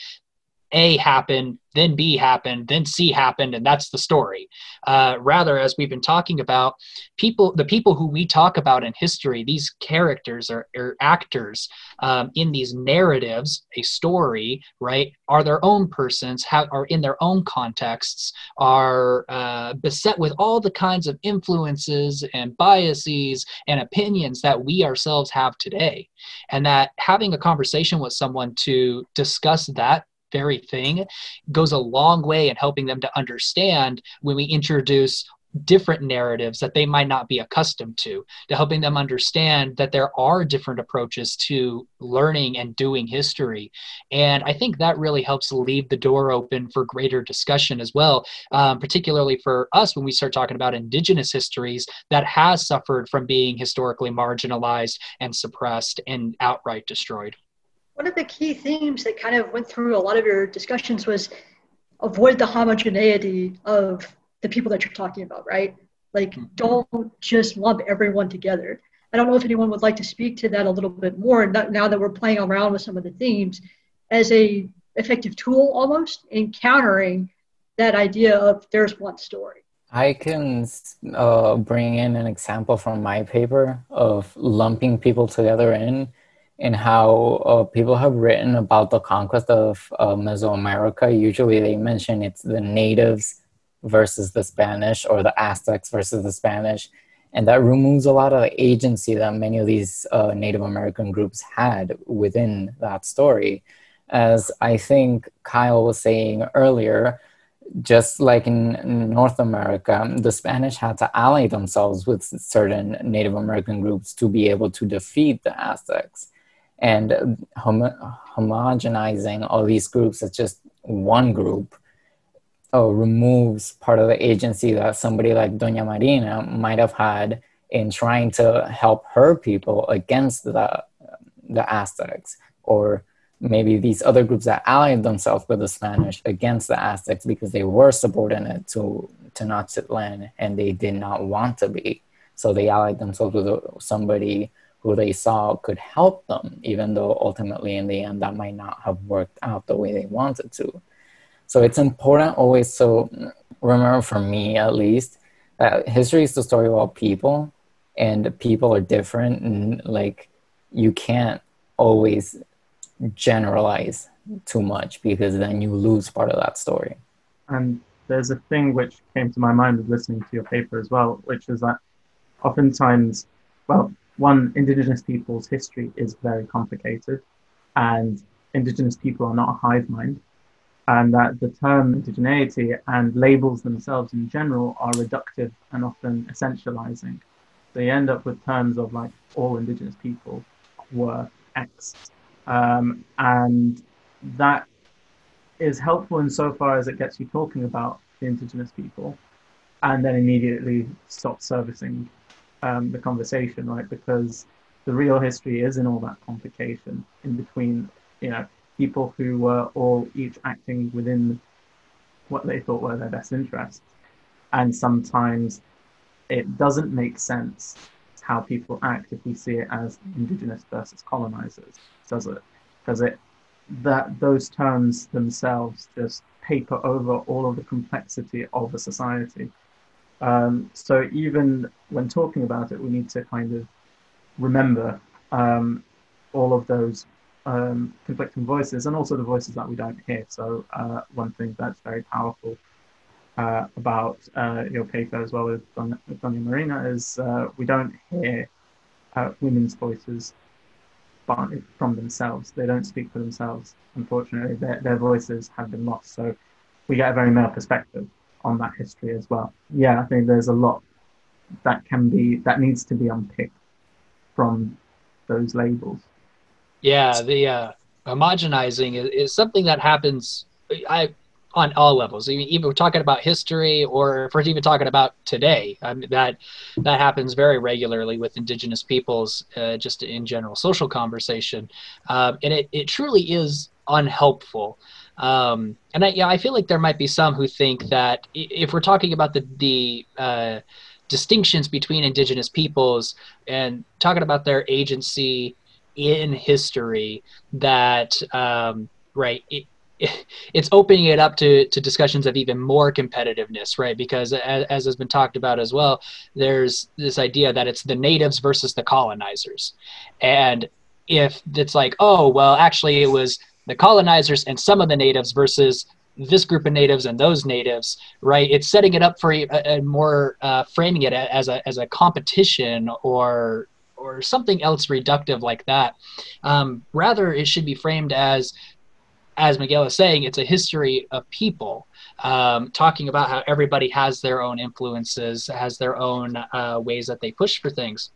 a happened, then B happened, then C happened, and that's the story. Uh, rather, as we've been talking about, people, the people who we talk about in history, these characters or, or actors um, in these narratives, a story, right, are their own persons, have, are in their own contexts, are uh, beset with all the kinds of influences and biases and opinions that we ourselves have today. And that having a conversation with someone to discuss that very thing goes a long way in helping them to understand when we introduce different narratives that they might not be accustomed to, to helping them understand that there are different approaches to learning and doing history. And I think that really helps leave the door open for greater discussion as well, um, particularly for us when we start talking about Indigenous histories that has suffered from being historically marginalized and suppressed and outright destroyed one of the key themes that kind of went through a lot of your discussions was avoid the homogeneity of the people that you're talking about, right? Like, mm-hmm. don't just lump everyone together. I don't know if anyone would like to speak to that a little bit more now that we're playing around with some of the themes as a effective tool almost in countering that idea of there's one story. I can uh, bring in an example from my paper of lumping people together in in how uh, people have written about the conquest of uh, Mesoamerica. Usually they mention it's the natives versus the Spanish or the Aztecs versus the Spanish. And that removes a lot of the agency that many of these uh, Native American groups had within that story. As I think Kyle was saying earlier, just like in North America, the Spanish had to ally themselves with certain Native American groups to be able to defeat the Aztecs and hom- homogenizing all these groups as just one group oh, removes part of the agency that somebody like Doña Marina might have had in trying to help her people against the the Aztecs, or maybe these other groups that allied themselves with the Spanish against the Aztecs because they were subordinate to to Tenochtitlan and they did not want to be. So they allied themselves with somebody who they saw could help them, even though ultimately in the end that might not have worked out the way they wanted to. So it's important always to remember, for me at least, that history is the story about people, and people are different, and like you can't always generalize too much because then you lose part of that story. And there's a thing which came to my mind with listening to your paper as well, which is that oftentimes, well, one, indigenous people's history is very complicated, and indigenous people are not a hive mind, and that the term indigeneity and labels themselves in general are reductive and often essentializing. They end up with terms of like all indigenous people were X. Um, and that is helpful insofar as it gets you talking about the indigenous people and then immediately stop servicing um, the conversation, right? Because the real history is in all that complication in between, you know, people who were all each acting within what they thought were their best interests. And sometimes it doesn't make sense how people act if we see it as indigenous versus colonizers, does it? Because it that those terms themselves just paper over all of the complexity of a society. Um, so even when talking about it, we need to kind of remember um, all of those um, conflicting voices and also the voices that we don't hear. So uh, one thing that's very powerful uh, about uh, your paper as well with Doña Marina is uh, we don't hear uh, women's voices from themselves. They don't speak for themselves, unfortunately. Their, their voices have been lost. So we get a very male perspective on that history as well. Yeah, I think there's a lot that can be, that needs to be unpicked from those labels. Yeah, the uh, homogenizing is, is something that happens. I on all levels. Even, even we're talking about history, or if we're even talking about today, I mean, that that happens very regularly with Indigenous peoples, uh, just in general social conversation, um, and it it truly is unhelpful. Um, and I, yeah, I feel like there might be some who think that if we're talking about the the uh, distinctions between Indigenous peoples and talking about their agency in history, that um, right. It, *laughs* it's opening it up to, to discussions of even more competitiveness, right? Because as, as, has been talked about as well, there's this idea that it's the natives versus the colonizers. And if it's like, oh, well, actually it was the colonizers and some of the natives versus this group of natives and those natives, right? It's setting it up for a, a more uh, framing it as a, as a competition or or something else reductive like that. Um, rather, it should be framed as as Miguel is saying, it's a history of people um, talking about how everybody has their own influences, has their own uh, ways that they push for things.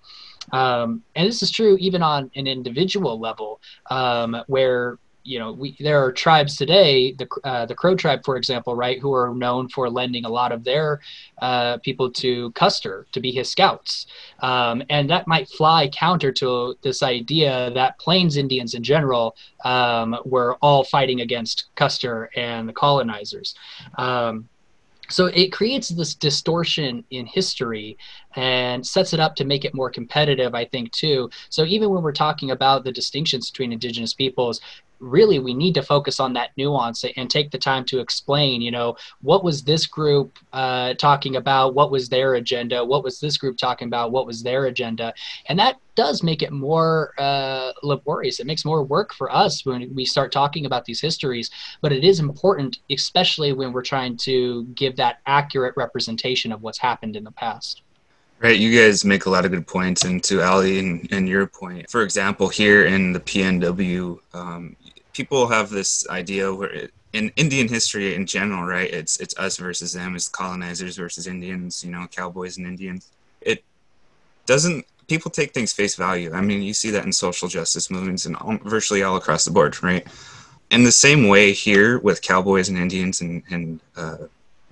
Um, and this is true even on an individual level, um, where you know, we, there are tribes today, the uh, the Crow tribe, for example, right, who are known for lending a lot of their uh, people to Custer to be his scouts, um, and that might fly counter to this idea that Plains Indians in general um, were all fighting against Custer and the colonizers. Um, so it creates this distortion in history and sets it up to make it more competitive i think too so even when we're talking about the distinctions between indigenous peoples really we need to focus on that nuance and take the time to explain you know what was this group uh, talking about? What was their agenda? What was this group talking about? What was their agenda? And that does make it more uh, laborious. It makes more work for us when we start talking about these histories. But it is important especially when we're trying to give that accurate representation of what's happened in the past. Right, you guys make a lot of good points, and to Ali and, and your point, for example, here in the PNW, um, people have this idea where it, in Indian history in general, right? It's it's us versus them, it's colonizers versus Indians, you know, cowboys and Indians. It doesn't. People take things face value. I mean, you see that in social justice movements and all, virtually all across the board, right? In the same way here with cowboys and Indians and, and uh,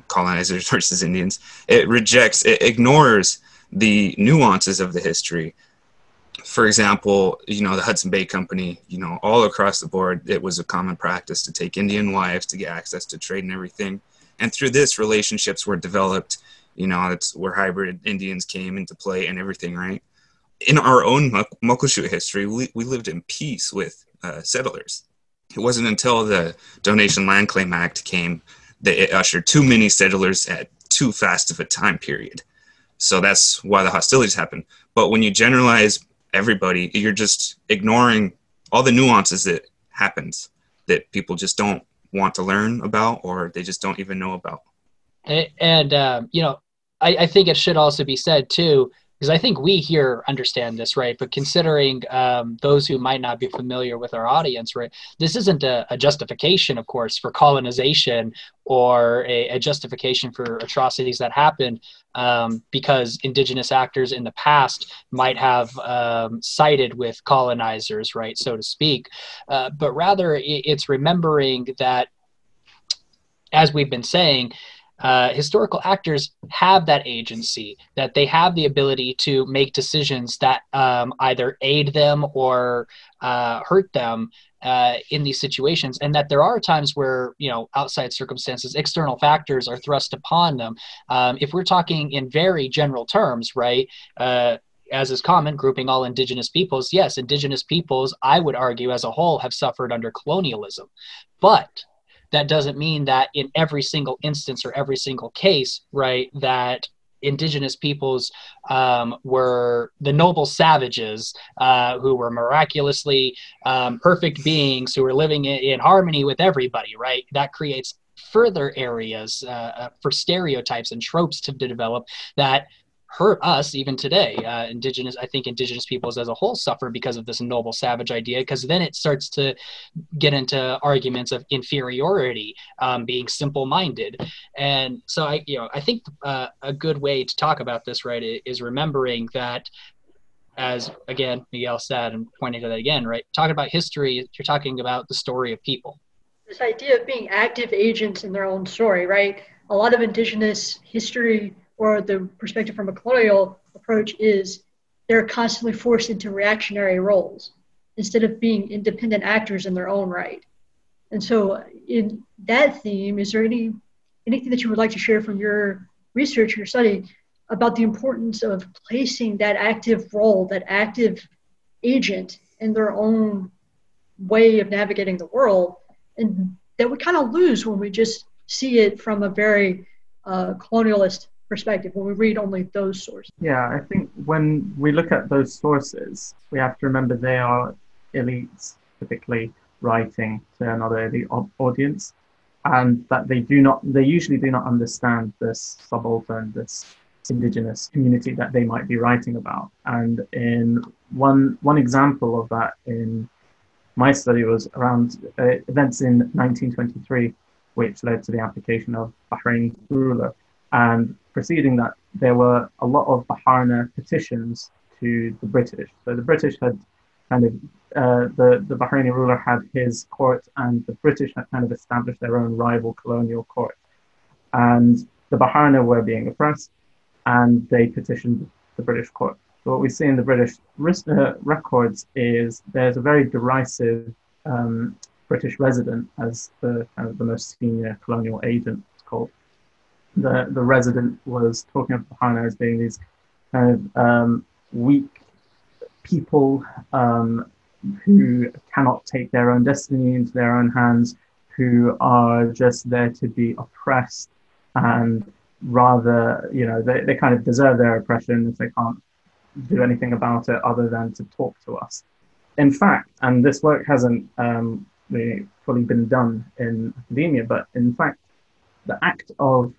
colonizers *laughs* versus Indians, it rejects, it ignores the nuances of the history for example, you know, the Hudson Bay Company, you know, all across the board, it was a common practice to take Indian wives to get access to trade and everything. And through this, relationships were developed, you know, it's where hybrid Indians came into play and everything, right? In our own Muckleshoot history, we, we lived in peace with uh, settlers. It wasn't until the Donation Land Claim Act came that it ushered too many settlers at too fast of a time period. So that's why the hostilities happened. But when you generalize everybody you're just ignoring all the nuances that happens that people just don't want to learn about or they just don't even know about. And, and um, you know I, I, think it should also be said too because I think we here understand this, right? But considering um, those who might not be familiar with our audience, right, this isn't a, a justification, of course, for colonization or a, a justification for atrocities that happened um, because indigenous actors in the past might have um, sided with colonizers, right, so to speak. Uh, but rather, it's remembering that, as we've been saying, uh, historical actors have that agency, that they have the ability to make decisions that um, either aid them or uh, hurt them uh, in these situations, and that there are times where you know outside circumstances, external factors are thrust upon them. Um, if we're talking in very general terms, right? Uh, as is common, grouping all indigenous peoples, yes, indigenous peoples, I would argue as a whole, have suffered under colonialism. But that doesn't mean that in every single instance or every single case, right, that indigenous peoples um, were the noble savages uh, who were miraculously um, perfect beings who were living in, in, harmony with everybody, right? That creates further areas uh, uh for stereotypes and tropes to develop that hurt us even today. Uh, indigenous, I think indigenous peoples as a whole suffer because of this noble savage idea, because then it starts to get into arguments of inferiority, um, being simple-minded, and so I, you know, I think uh, a good way to talk about this, right, is remembering that. As again, Miguel said, and pointing to that again, right? Talking about history, you're talking about the story of people. This idea of being active agents in their own story, right? A lot of indigenous history or the perspective from a colonial approach is they're constantly forced into reactionary roles instead of being independent actors in their own right. And so, in that theme, is there any anything that you would like to share from your research, your study, about the importance of placing that active role, that active agent in their own way of navigating the world, and that we kind of lose when we just see it from a very uh, colonialist perspective when we read only those sources. Yeah, I think when we look at those sources, we have to remember they are elites, typically writing to another elite audience, and that they do not, they usually do not understand this subaltern, this indigenous community that they might be writing about. And in one one example of that in my study was around uh, events in 1923, which led to the application of Bahrain ruler. And preceding that, there were a lot of Baharna petitions to the British. So the British had kind of, uh, the, the Bahraini ruler had his court, and the British had kind of established their own rival colonial court. And the Baharna were being oppressed, and they petitioned the British court. So what we see in the British uh, records is there's a very derisive um, British resident as the kind of the most senior colonial agent, it's called the, the resident was talking of Baharna as being these kind of um, weak people um, who cannot take their own destiny into their own hands, who are just there to be oppressed and rather, you know, they, they kind of deserve their oppression if they can't do anything about it other than to talk to us. In fact, and this work hasn't um, really fully been done in academia, but in fact, the act of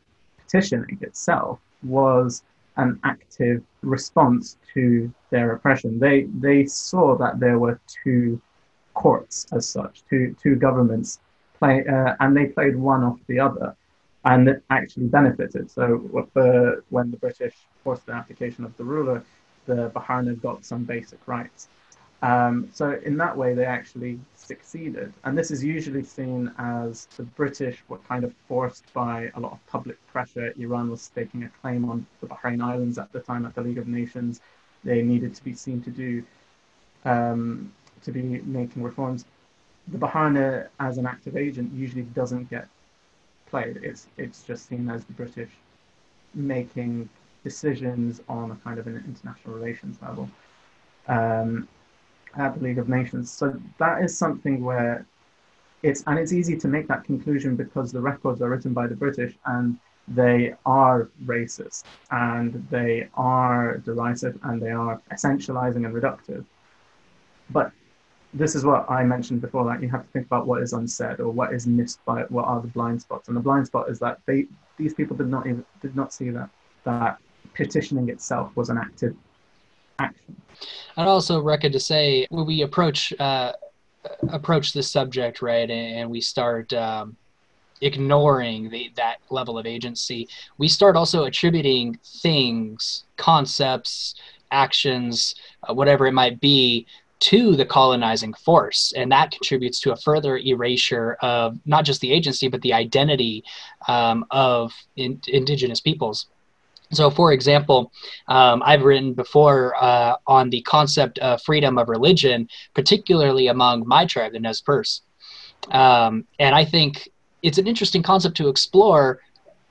petitioning itself was an active response to their oppression. They they saw that there were two courts as such, two two governments play, uh, and they played one off the other, and it actually benefited. So the, when the British forced the application of the ruler, the Baharna got some basic rights. Um, so in that way, they actually succeeded. And this is usually seen as the British were kind of forced by a lot of public pressure. Iran was staking a claim on the Bahrain Islands at the time at the League of Nations. They needed to be seen to do, um, to be making reforms. The Baharna, as an active agent, usually doesn't get played. It's, it's just seen as the British making decisions on a kind of an international relations level. Um, at the League of Nations. So that is something where it's and it's easy to make that conclusion because the records are written by the British and they are racist and they are derisive and they are essentializing and reductive. But this is what I mentioned before that you have to think about what is unsaid or what is missed by what are the blind spots. And the blind spot is that they these people did not even did not see that that petitioning itself was an active I'd also reckon to say when we approach uh, approach this subject, right, and we start um, ignoring the, that level of agency, we start also attributing things, concepts, actions, uh, whatever it might be, to the colonizing force. And that contributes to a further erasure of not just the agency, but the identity um, of in, indigenous peoples. So, for example, um, I've written before uh, on the concept of freedom of religion, particularly among my tribe, the Nez Perce. Um, and I think it's an interesting concept to explore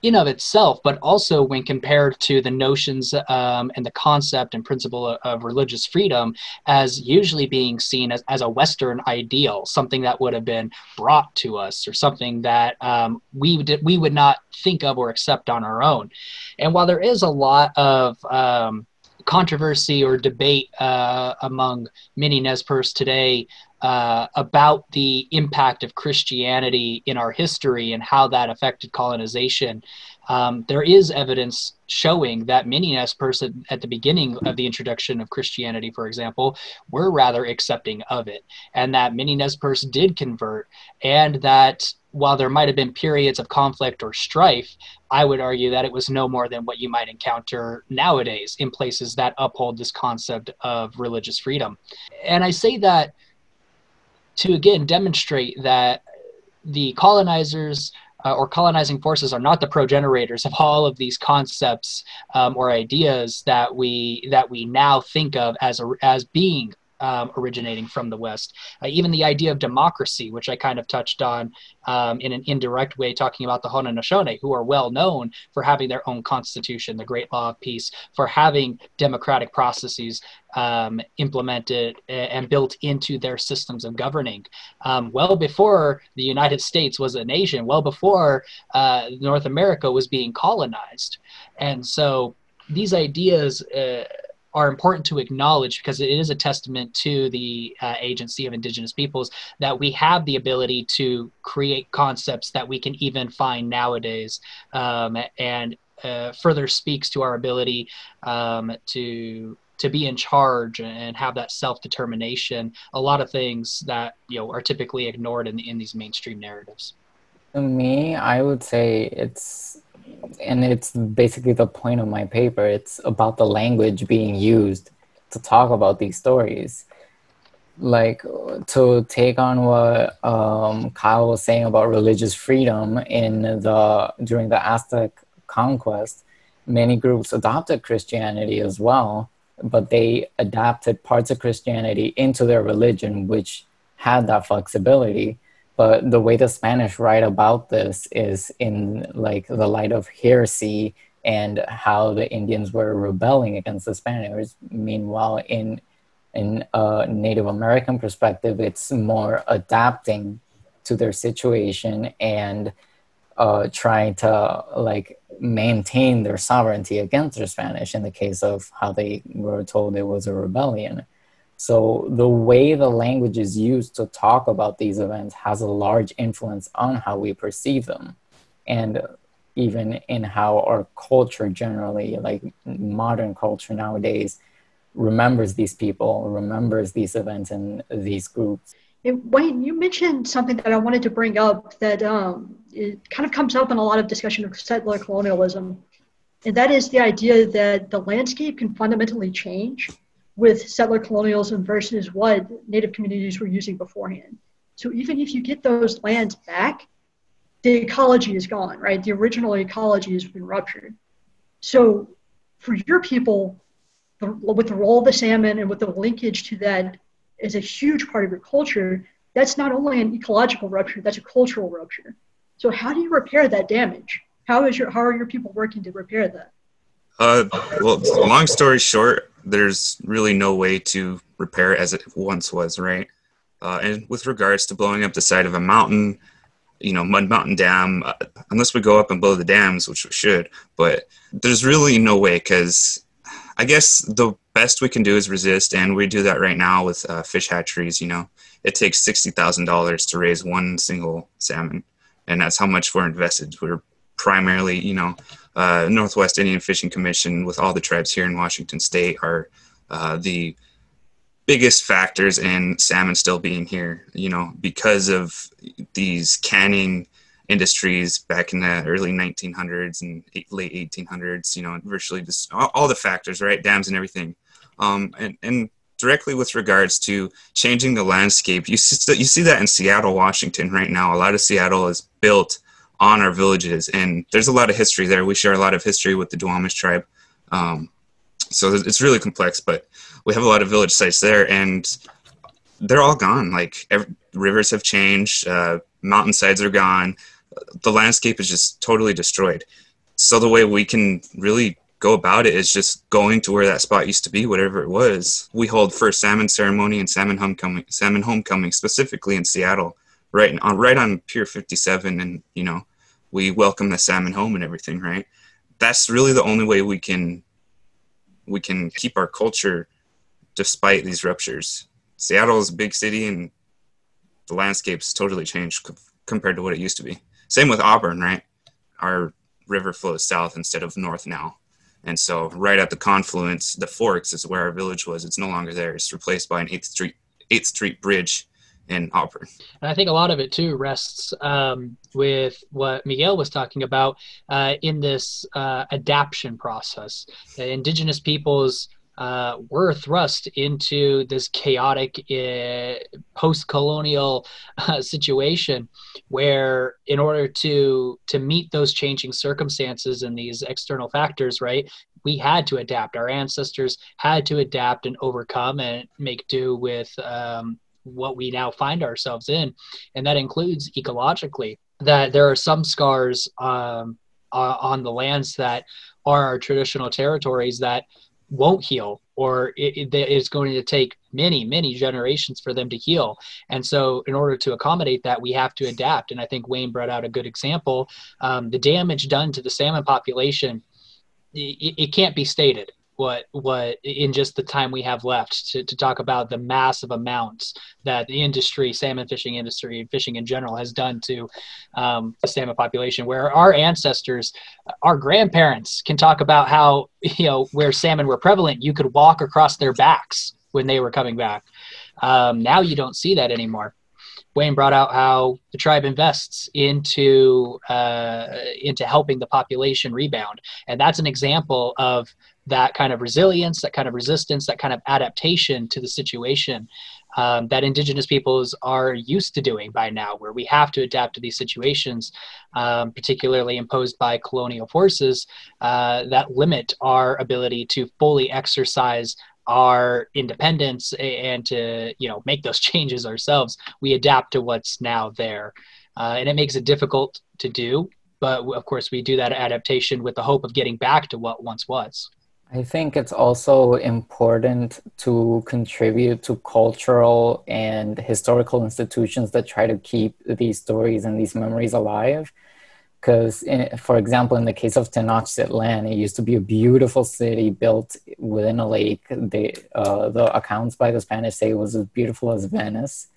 in of itself, but also when compared to the notions um, and the concept and principle of, of, religious freedom as usually being seen as, as a Western ideal, something that would have been brought to us or something that um, we, would, we would not think of or accept on our own. And while there is a lot of um, controversy or debate uh, among many Nez Perce today uh, about the impact of Christianity in our history and how that affected colonization. Um, there is evidence showing that many Nez Perce at the beginning of the introduction of Christianity, for example, were rather accepting of it, and that many Nez Perce did convert, and that while there might have been periods of conflict or strife, I would argue that it was no more than what you might encounter nowadays in places that uphold this concept of religious freedom. And I say that to again demonstrate that the colonizers uh, or colonizing forces are not the progenitors of all of these concepts um, or ideas that we that we now think of as a, as being um, originating from the West. Uh, even the idea of democracy, which I kind of touched on um, in an indirect way, talking about the Haudenosaunee, who are well known for having their own constitution, the Great Law of Peace, for having democratic processes um, implemented and built into their systems of governing. Um, well before the United States was a nation, well before uh, North America was being colonized. And so these ideas. Uh, are important to acknowledge because it is a testament to the uh, agency of indigenous peoples that we have the ability to create concepts that we can even find nowadays um, and uh, further speaks to our ability um, to to be in charge and have that self-determination. A lot of things that you know are typically ignored in, in these mainstream narratives. To me i would say it's and it's basically the point of my paper. It's about the language being used to talk about these stories. Like to take on what um, Kyle was saying about religious freedom in the during the Aztec conquest, many groups adopted Christianity as well, but they adapted parts of Christianity into their religion, which had that flexibility but the way the Spanish write about this is in like the light of heresy and how the Indians were rebelling against the Spaniards. Meanwhile, in in a Native American perspective, it's more adapting to their situation and uh, trying to like maintain their sovereignty against the Spanish in the case of how they were told it was a rebellion. So the way the language is used to talk about these events has a large influence on how we perceive them. And even in how our culture generally, like modern culture nowadays, remembers these people, remembers these events and these groups. Wayne, you mentioned something that I wanted to bring up that um, it kind of comes up in a lot of discussion of settler colonialism, and that is the idea that the landscape can fundamentally change with settler colonialism versus what native communities were using beforehand. So even if you get those lands back, the ecology is gone, right? The original ecology has been ruptured. So for your people, the, with the role of the salmon and with the linkage to that as a huge part of your culture, that's not only an ecological rupture, that's a cultural rupture. So how do you repair that damage? How is your how are your people working to repair that? Uh, well, long story short, there's really no way to repair it as it once was, right? Uh, and with regards to blowing up the side of a mountain, you know, Mud Mountain Dam, uh, unless we go up and blow the dams, which we should, but there's really no way because I guess the best we can do is resist, and we do that right now with uh, fish hatcheries. You know, it takes sixty thousand dollars to raise one single salmon, and that's how much we're invested. We're primarily, you know, uh, Northwest Indian Fishing Commission with all the tribes here in Washington State are uh, the biggest factors in salmon still being here. You know, because of these canning industries back in the early 1900s and late 1800s. You know, virtually just all, all the factors, right? Dams and everything. Um, and, and directly with regards to changing the landscape, you see, you see that in Seattle, Washington right now. A lot of Seattle is built on our villages, and there's a lot of history there. We share a lot of history with the Duwamish tribe. Um, so it's really complex, but we have a lot of village sites there, and they're all gone. Like every, rivers have changed, uh, mountainsides are gone, the landscape is just totally destroyed. So the way we can really go about it is just going to where that spot used to be, whatever it was. We hold first salmon ceremony and salmon homecoming, salmon homecoming specifically in Seattle, right on uh, right on Pier 57, and you know, we welcome the salmon home and everything, right? That's really the only way we can we can keep our culture despite these ruptures. Seattle is a big city, and the landscape's totally changed compared to what it used to be. Same with Auburn, right? Our river flows south instead of north now. And so, right at the confluence, the Forks is where our village was. It's no longer there. It's replaced by an Eighth Street Eighth Street bridge in Auburn. And I think a lot of it too rests um, with what Miguel was talking about uh, in this uh, adaptation process. The indigenous peoples uh, were thrust into this chaotic uh, post-colonial uh, situation where in order to to meet those changing circumstances and these external factors right we had to adapt our ancestors had to adapt and overcome and make do with um, what we now find ourselves in. And that includes ecologically that there are some scars um, on the lands that are our traditional territories that won't heal or it, it is going to take many many generations for them to heal. And so in order to accommodate that we have to adapt. And i think wayne brought out a good example. Um, the damage done to the salmon population it, it can't be stated what what in just the time we have left to, to talk about the massive amounts that the industry salmon fishing industry fishing in general has done to um, the salmon population where our ancestors our grandparents can talk about how *laughs* you know where salmon were prevalent you could walk across their backs when they were coming back. Um, now you don't see that anymore. Wayne brought out how the tribe invests into uh, into helping the population rebound, and that's an example of that kind of resilience, that kind of resistance, that kind of adaptation to the situation um, that Indigenous peoples are used to doing by now, where we have to adapt to these situations, um, particularly imposed by colonial forces uh, that limit our ability to fully exercise our independence and to you know make those *laughs* changes ourselves. We adapt to what's now there, uh, and it makes it difficult to do. But of course, we do that adaptation with the hope of getting back to what once was. I think it's also important to contribute to cultural and historical institutions that try to keep these stories and these memories alive. Because, for example, in the case of Tenochtitlan, it used to be a beautiful city built within a lake. Uh, the accounts by the Spanish say it was as beautiful as Venice,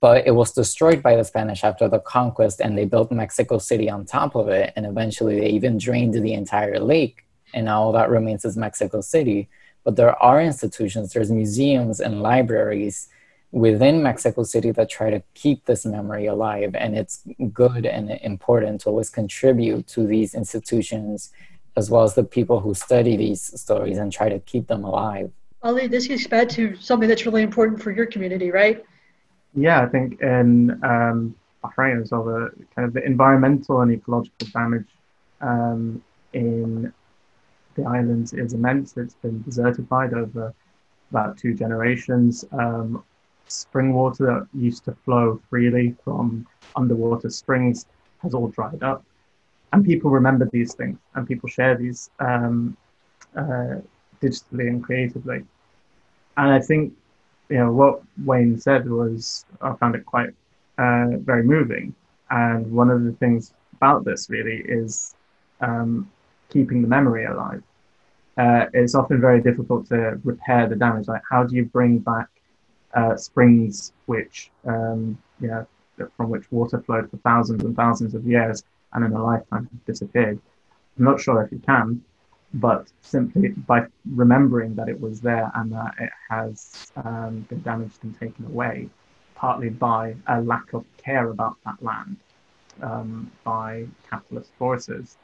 but it was destroyed by the Spanish after the conquest, and they built Mexico City on top of it. And eventually, they even drained the entire lake and all that remains is Mexico City. But there are institutions, there's museums and libraries within Mexico City that try to keep this memory alive. And it's good and important to always contribute to these institutions as well as the people who study these stories and try to keep them alive. Ali, this gets back to something that's really important for your community, right? Yeah, I think in um, Bahrain as well, the kind of the environmental and ecological damage um, in the island is immense. It's been desertified over about two generations. Um, spring water that used to flow freely from underwater springs has all dried up. And people remember these things and people share these um, uh, digitally and creatively. And I think, you know, what Wayne said was, I found it quite uh, very moving. And one of the things about this really is um, keeping the memory alive. Uh, it's often very difficult to repair the damage. Like, how do you bring back uh, springs which, um, yeah, from which water flowed for thousands and thousands of years and in a lifetime disappeared? I'm not sure if you can. but simply by remembering that it was there and that it has um, been damaged and taken away, partly by a lack of care about that land um, by capitalist forces.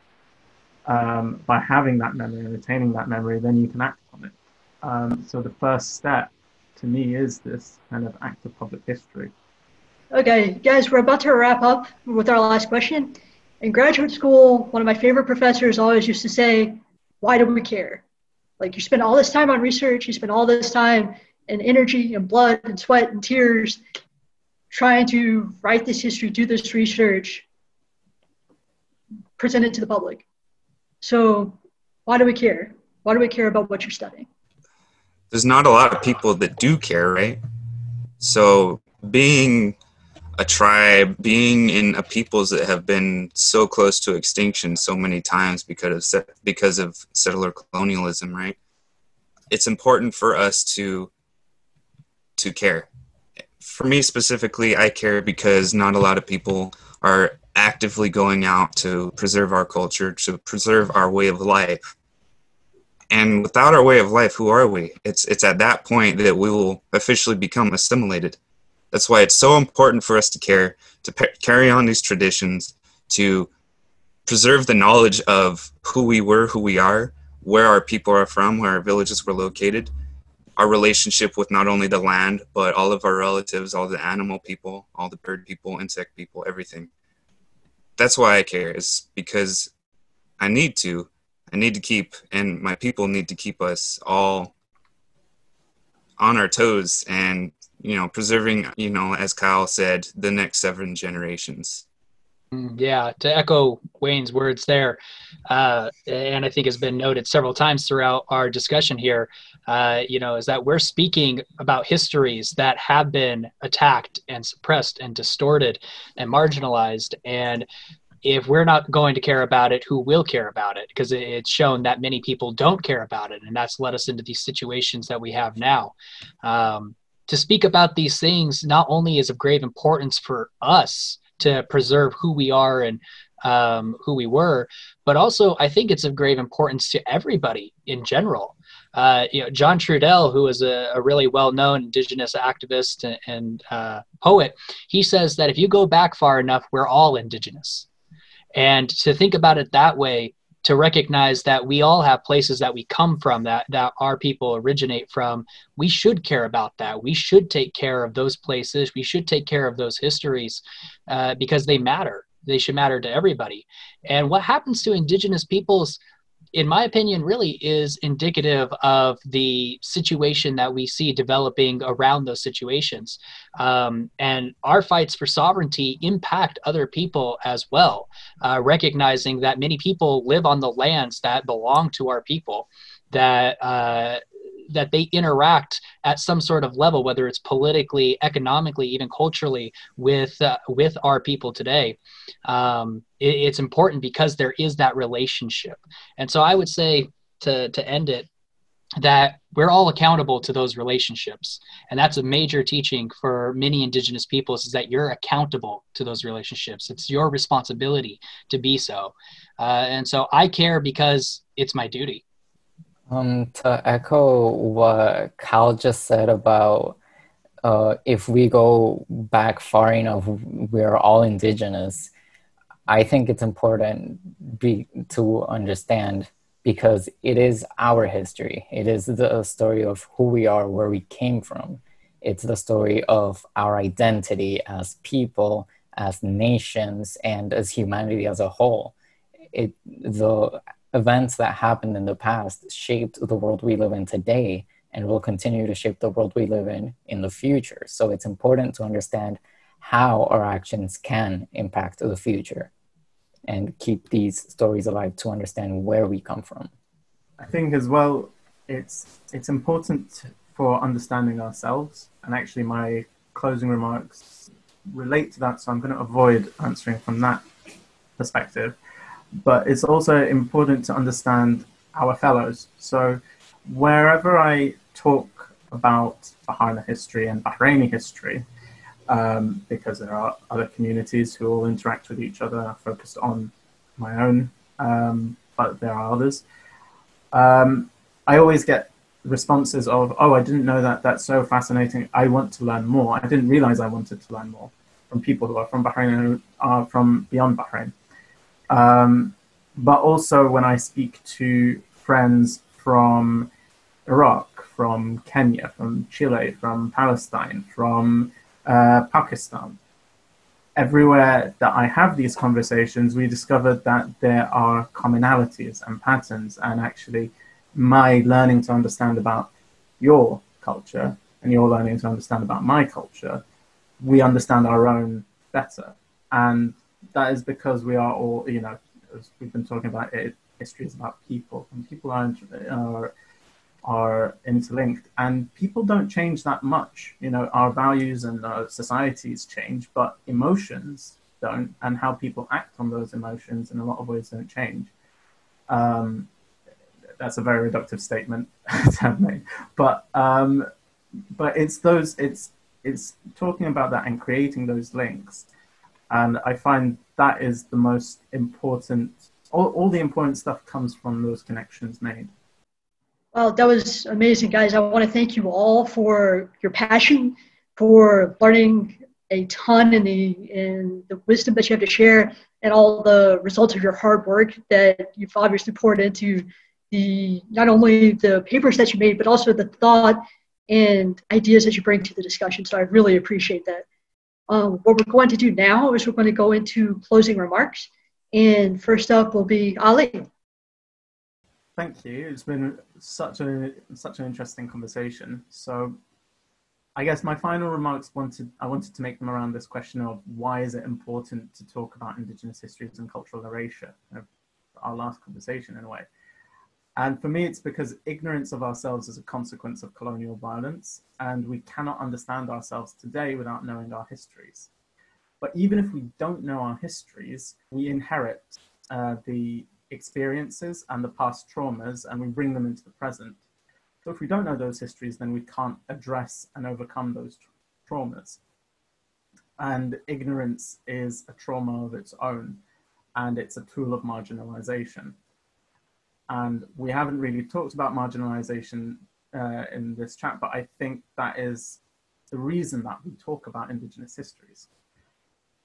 Um, by having that memory and retaining that memory, then you can act on it. Um, so the first step to me is this kind of act of public history. Okay, guys, we're about to wrap up with our last question. In graduate school, one of my favorite professors always used to say, Why do we care? Like, you spend all this time on research, you spend all this time and energy and blood and sweat and tears trying to write this history, do this research, present it to the public. So, why do we care? Why do we care about what you're studying? There's not a lot of people that do care, right? So, being a tribe, being in a peoples that have been so close to extinction so many times because of because of settler colonialism, right? It's important for us to to care. For me specifically, I care because not a lot of people are actively going out to preserve our culture, to preserve our way of life. And without our way of life, who are we? It's it's at that point that we will officially become assimilated. That's why it's so important for us to care, to carry on these traditions, to preserve the knowledge of who we were, who we are, where our people are from, where our villages were located, our relationship with not only the land, but all of our relatives, all the animal people, all the bird people, insect people, everything. That's why I care, is because I need to. I need to keep, and my people need to keep us all on our toes and you know, preserving, you know, as Kyle said, the next seven generations. Mm, yeah, to echo Wayne's words there, uh, and I think has been noted several times throughout our discussion here, uh, you know, is that we're speaking about histories that have been attacked and suppressed and distorted and marginalized. And if we're not going to care about it, who will care about it? Because it's shown that many people don't care about it, and that's led us into these situations that we have now. Um, to speak about these things not only is of grave importance for us to preserve who we are and um, who we were, but also I think it's of grave importance to everybody in general. Uh, you know, John Trudell, who is a, a really well-known Indigenous activist and, and uh, poet, he says that if you go back far enough, we're all Indigenous. And to think about it that way to recognize that we all have places that we come from that that our people originate from. We should care about that. We should take care of those places. We should take care of those histories uh, because they matter. They should matter to everybody. And what happens to indigenous peoples in my opinion, really is indicative of the situation that we see developing around those situations. Um, and our fights for sovereignty impact other people as well, uh, recognizing that many people live on the lands that belong to our people, that uh, that they interact at some sort of level, whether it's politically, economically, even culturally, with uh, with our people today. Um, it, it's important because there is that relationship, and so I would say to to end it that we're all accountable to those relationships. And that's a major teaching for many indigenous peoples is that you're accountable to those relationships. It's your responsibility to be so. Uh, and so i care because it's my duty um, to echo what Cal just said about uh, if we go back far enough, we're all indigenous. I think it's important be, to understand because it is our history. It is the story of who we are, where we came from. It's the story of our identity as people, as nations, and as humanity as a whole. It the events that happened in the past shaped the world we live in today and will continue to shape the world we live in in the future. So it's important to understand how our actions can impact the future and keep these stories alive to understand where we come from. I think as well, it's it's important for understanding ourselves. And actually, my closing remarks relate to that, so I'm going to avoid answering from that perspective but it's also important to understand our fellows. So wherever I talk about Baharna history and Bahraini history, um, because there are other communities who all interact with each other, focused on my own, um, but there are others. Um, I always get responses of, "Oh, I didn't know that. That's so fascinating. I want to learn more. I didn't realize I wanted to learn more." From people who are from Bahrain and who are from beyond Bahrain. Um, but also when I speak to friends from Iraq, from Kenya, from Chile, from Palestine, from uh, Pakistan, everywhere that I have these conversations, we discovered that there are commonalities and patterns, and actually, my learning to understand about your culture and your learning to understand about my culture, we understand our own better. And that is because we are all, you know, as we've been talking about, it, history is about people, and people are, are are interlinked. And people don't change that much. You know our values and our societies change but emotions don't and how people act on those emotions in a lot of ways don't change. Um, that's a very reductive statement *laughs* to have made. But um, but it's those it's it's talking about that and creating those links and i find that is the most important all, all the important stuff comes from those connections made well, that was amazing, guys. I want to thank you all for your passion, for learning a ton in the in the wisdom that you have to share, and all the results of your hard work that you've obviously poured into the not only the papers that you made, but also the thought and ideas that you bring to the discussion. So I really appreciate that. Um, what we're going to do now is we're going to go into closing remarks, and first up will be Ali. Thank you. It's been such a such an interesting conversation. So, I guess my final remarks wanted I wanted to make them around this question of why is it important to talk about Indigenous histories and cultural erasure, our last conversation in a way. And for me, it's because ignorance of ourselves is a consequence of colonial violence, and we cannot understand ourselves today without knowing our histories. But even if we don't know our histories, we inherit uh, the experiences and the past traumas and we bring them into the present. So if we don't know those histories, then we can't address and overcome those tra- traumas. And ignorance is a trauma of its own, and it's a tool of marginalization. And we haven't really talked about marginalization uh, in this chat, but I think that is the reason that we talk about Indigenous histories.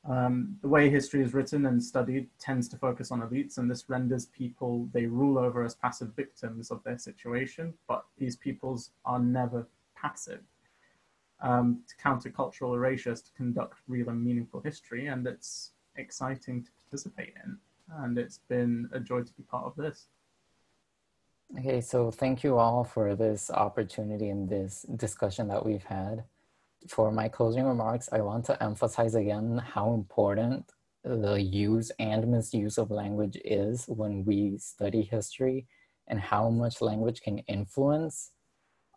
Um, the way history is written and studied tends to focus on elites, and this renders people they rule over as passive victims of their situation, but these peoples are never passive. Um, to counter cultural erasure is to conduct real and meaningful history, and it's exciting to participate in. And it's been a joy to be part of this. Okay, so thank you all for this opportunity and this discussion that we've had. For my closing remarks, I want to emphasize again how important the use and misuse of language is when we study history and how much language can influence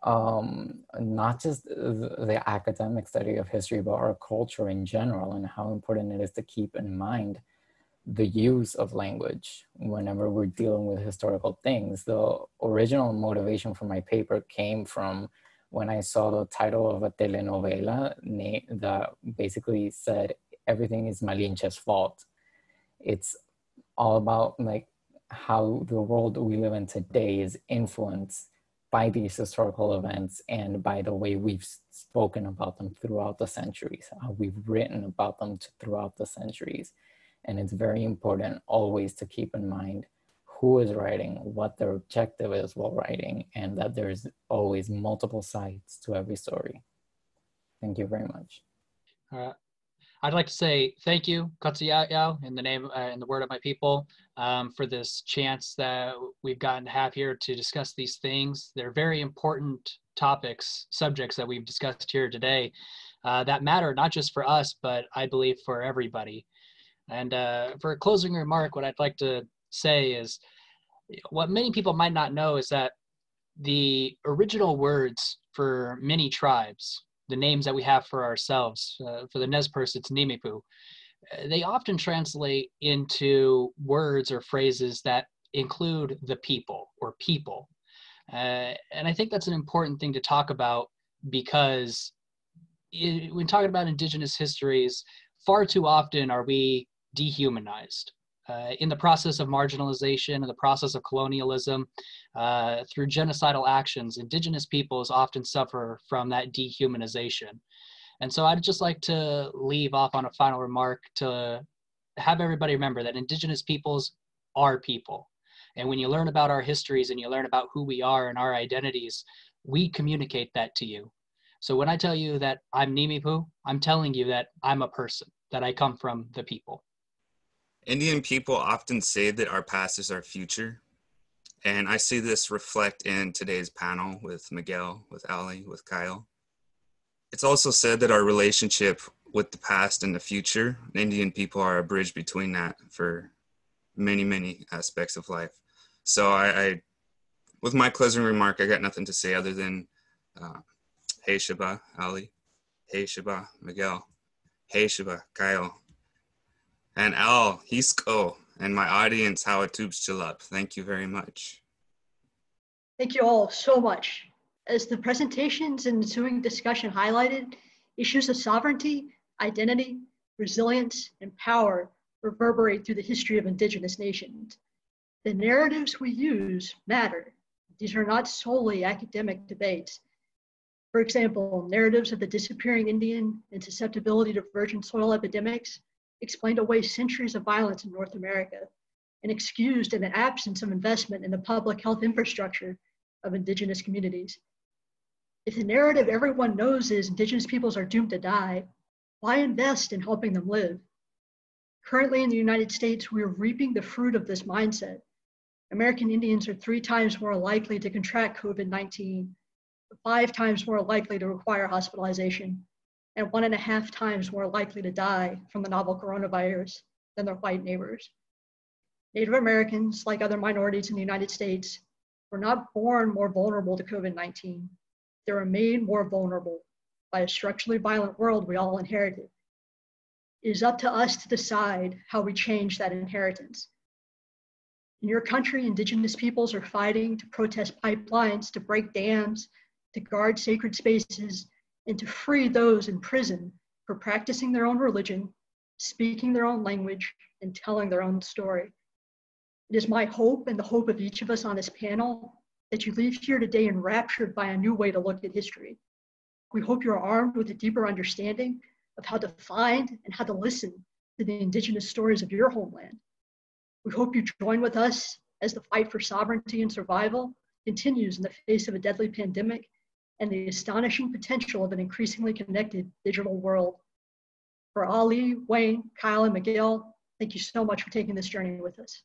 um, not just the, the academic study of history, but our culture in general, and how important it is to keep in mind the use of language whenever we're dealing with historical things. The original motivation for my paper came from when I saw the title of a telenovela that basically said everything is Malinche's fault. It's all about like how the world we live in today is influenced by these historical events and by the way we've spoken about them throughout the centuries, how we've written about them throughout the centuries. And it's very important always to keep in mind who is writing, what their objective is while writing, and that there's always multiple sides to every story. Thank you very much. Uh, I'd like to say thank you, Katsuyao, in the name uh, in the word of my people, um, for this chance that we've gotten to have here to discuss these things. They're very important topics, subjects that we've discussed here today uh, that matter not just for us, but I believe for everybody. And uh, for a closing remark, what I'd like to say is what many people might not know is that the original words for many tribes, the names that we have for ourselves, uh, for the Nez Perce, it's Nimipu, uh, they often translate into words or phrases that include the people or people. Uh, and I think that's an important thing to talk about because when talking about indigenous histories, far too often are we dehumanized uh, in the process of marginalization, in the process of colonialism, uh, through genocidal actions, indigenous peoples often suffer from that dehumanization. And so I'd just like to leave off on a final remark to have everybody remember that indigenous peoples are people. And when you learn about our histories and you learn about who we are and our identities, we communicate that to you. So when I tell you that I'm Nimipu, I'm telling you that I'm a person, that I come from the people. Indian people often say that our past is our future. And I see this reflect in today's panel with Miguel, with Ali, with Kyle. It's also said that our relationship with the past and the future, Indian people are a bridge between that for many, many aspects of life. So I, I with my closing remark, I got nothing to say other than, uh, hey Shaba, Ali, hey Shaba, Miguel, hey Shaba, Kyle, and Al, Hisco and my audience, Howard Tubes Jalap. Thank you very much. Thank you all so much. As the presentations and ensuing discussion highlighted, issues of sovereignty, identity, resilience, and power reverberate through the history of indigenous nations. The narratives we use matter. These are not solely academic debates. For example, narratives of the disappearing Indian and susceptibility to virgin soil epidemics explained away centuries of violence in North America and excused an absence of investment in the public health infrastructure of indigenous communities. If the narrative everyone knows is indigenous peoples are doomed to die, why invest in helping them live? Currently in the United States, we are reaping the fruit of this mindset. American Indians are three times more likely to contract COVID 19, five times more likely to require hospitalization, and one and a half times more likely to die from the novel coronavirus than their white neighbors. Native Americans, like other minorities in the United States, were not born more vulnerable to COVID 19. They were made more vulnerable by a structurally violent world we all inherited. It is up to us to decide how we change that inheritance. In your country, Indigenous peoples are fighting to protest pipelines, to break dams, to guard sacred spaces, and to free those in prison for practicing their own religion, speaking their own language, and telling their own story. It is my hope and the hope of each of us on this panel that you leave here today enraptured by a new way to look at history. We hope you're armed with a deeper understanding of how to find and how to listen to the indigenous stories of your homeland. We hope you join with us as the fight for sovereignty and survival continues in the face of a deadly pandemic and the astonishing potential of an increasingly connected digital world. For Ali, Wayne, Kyle, and Miguel, thank you so much for taking this journey with us.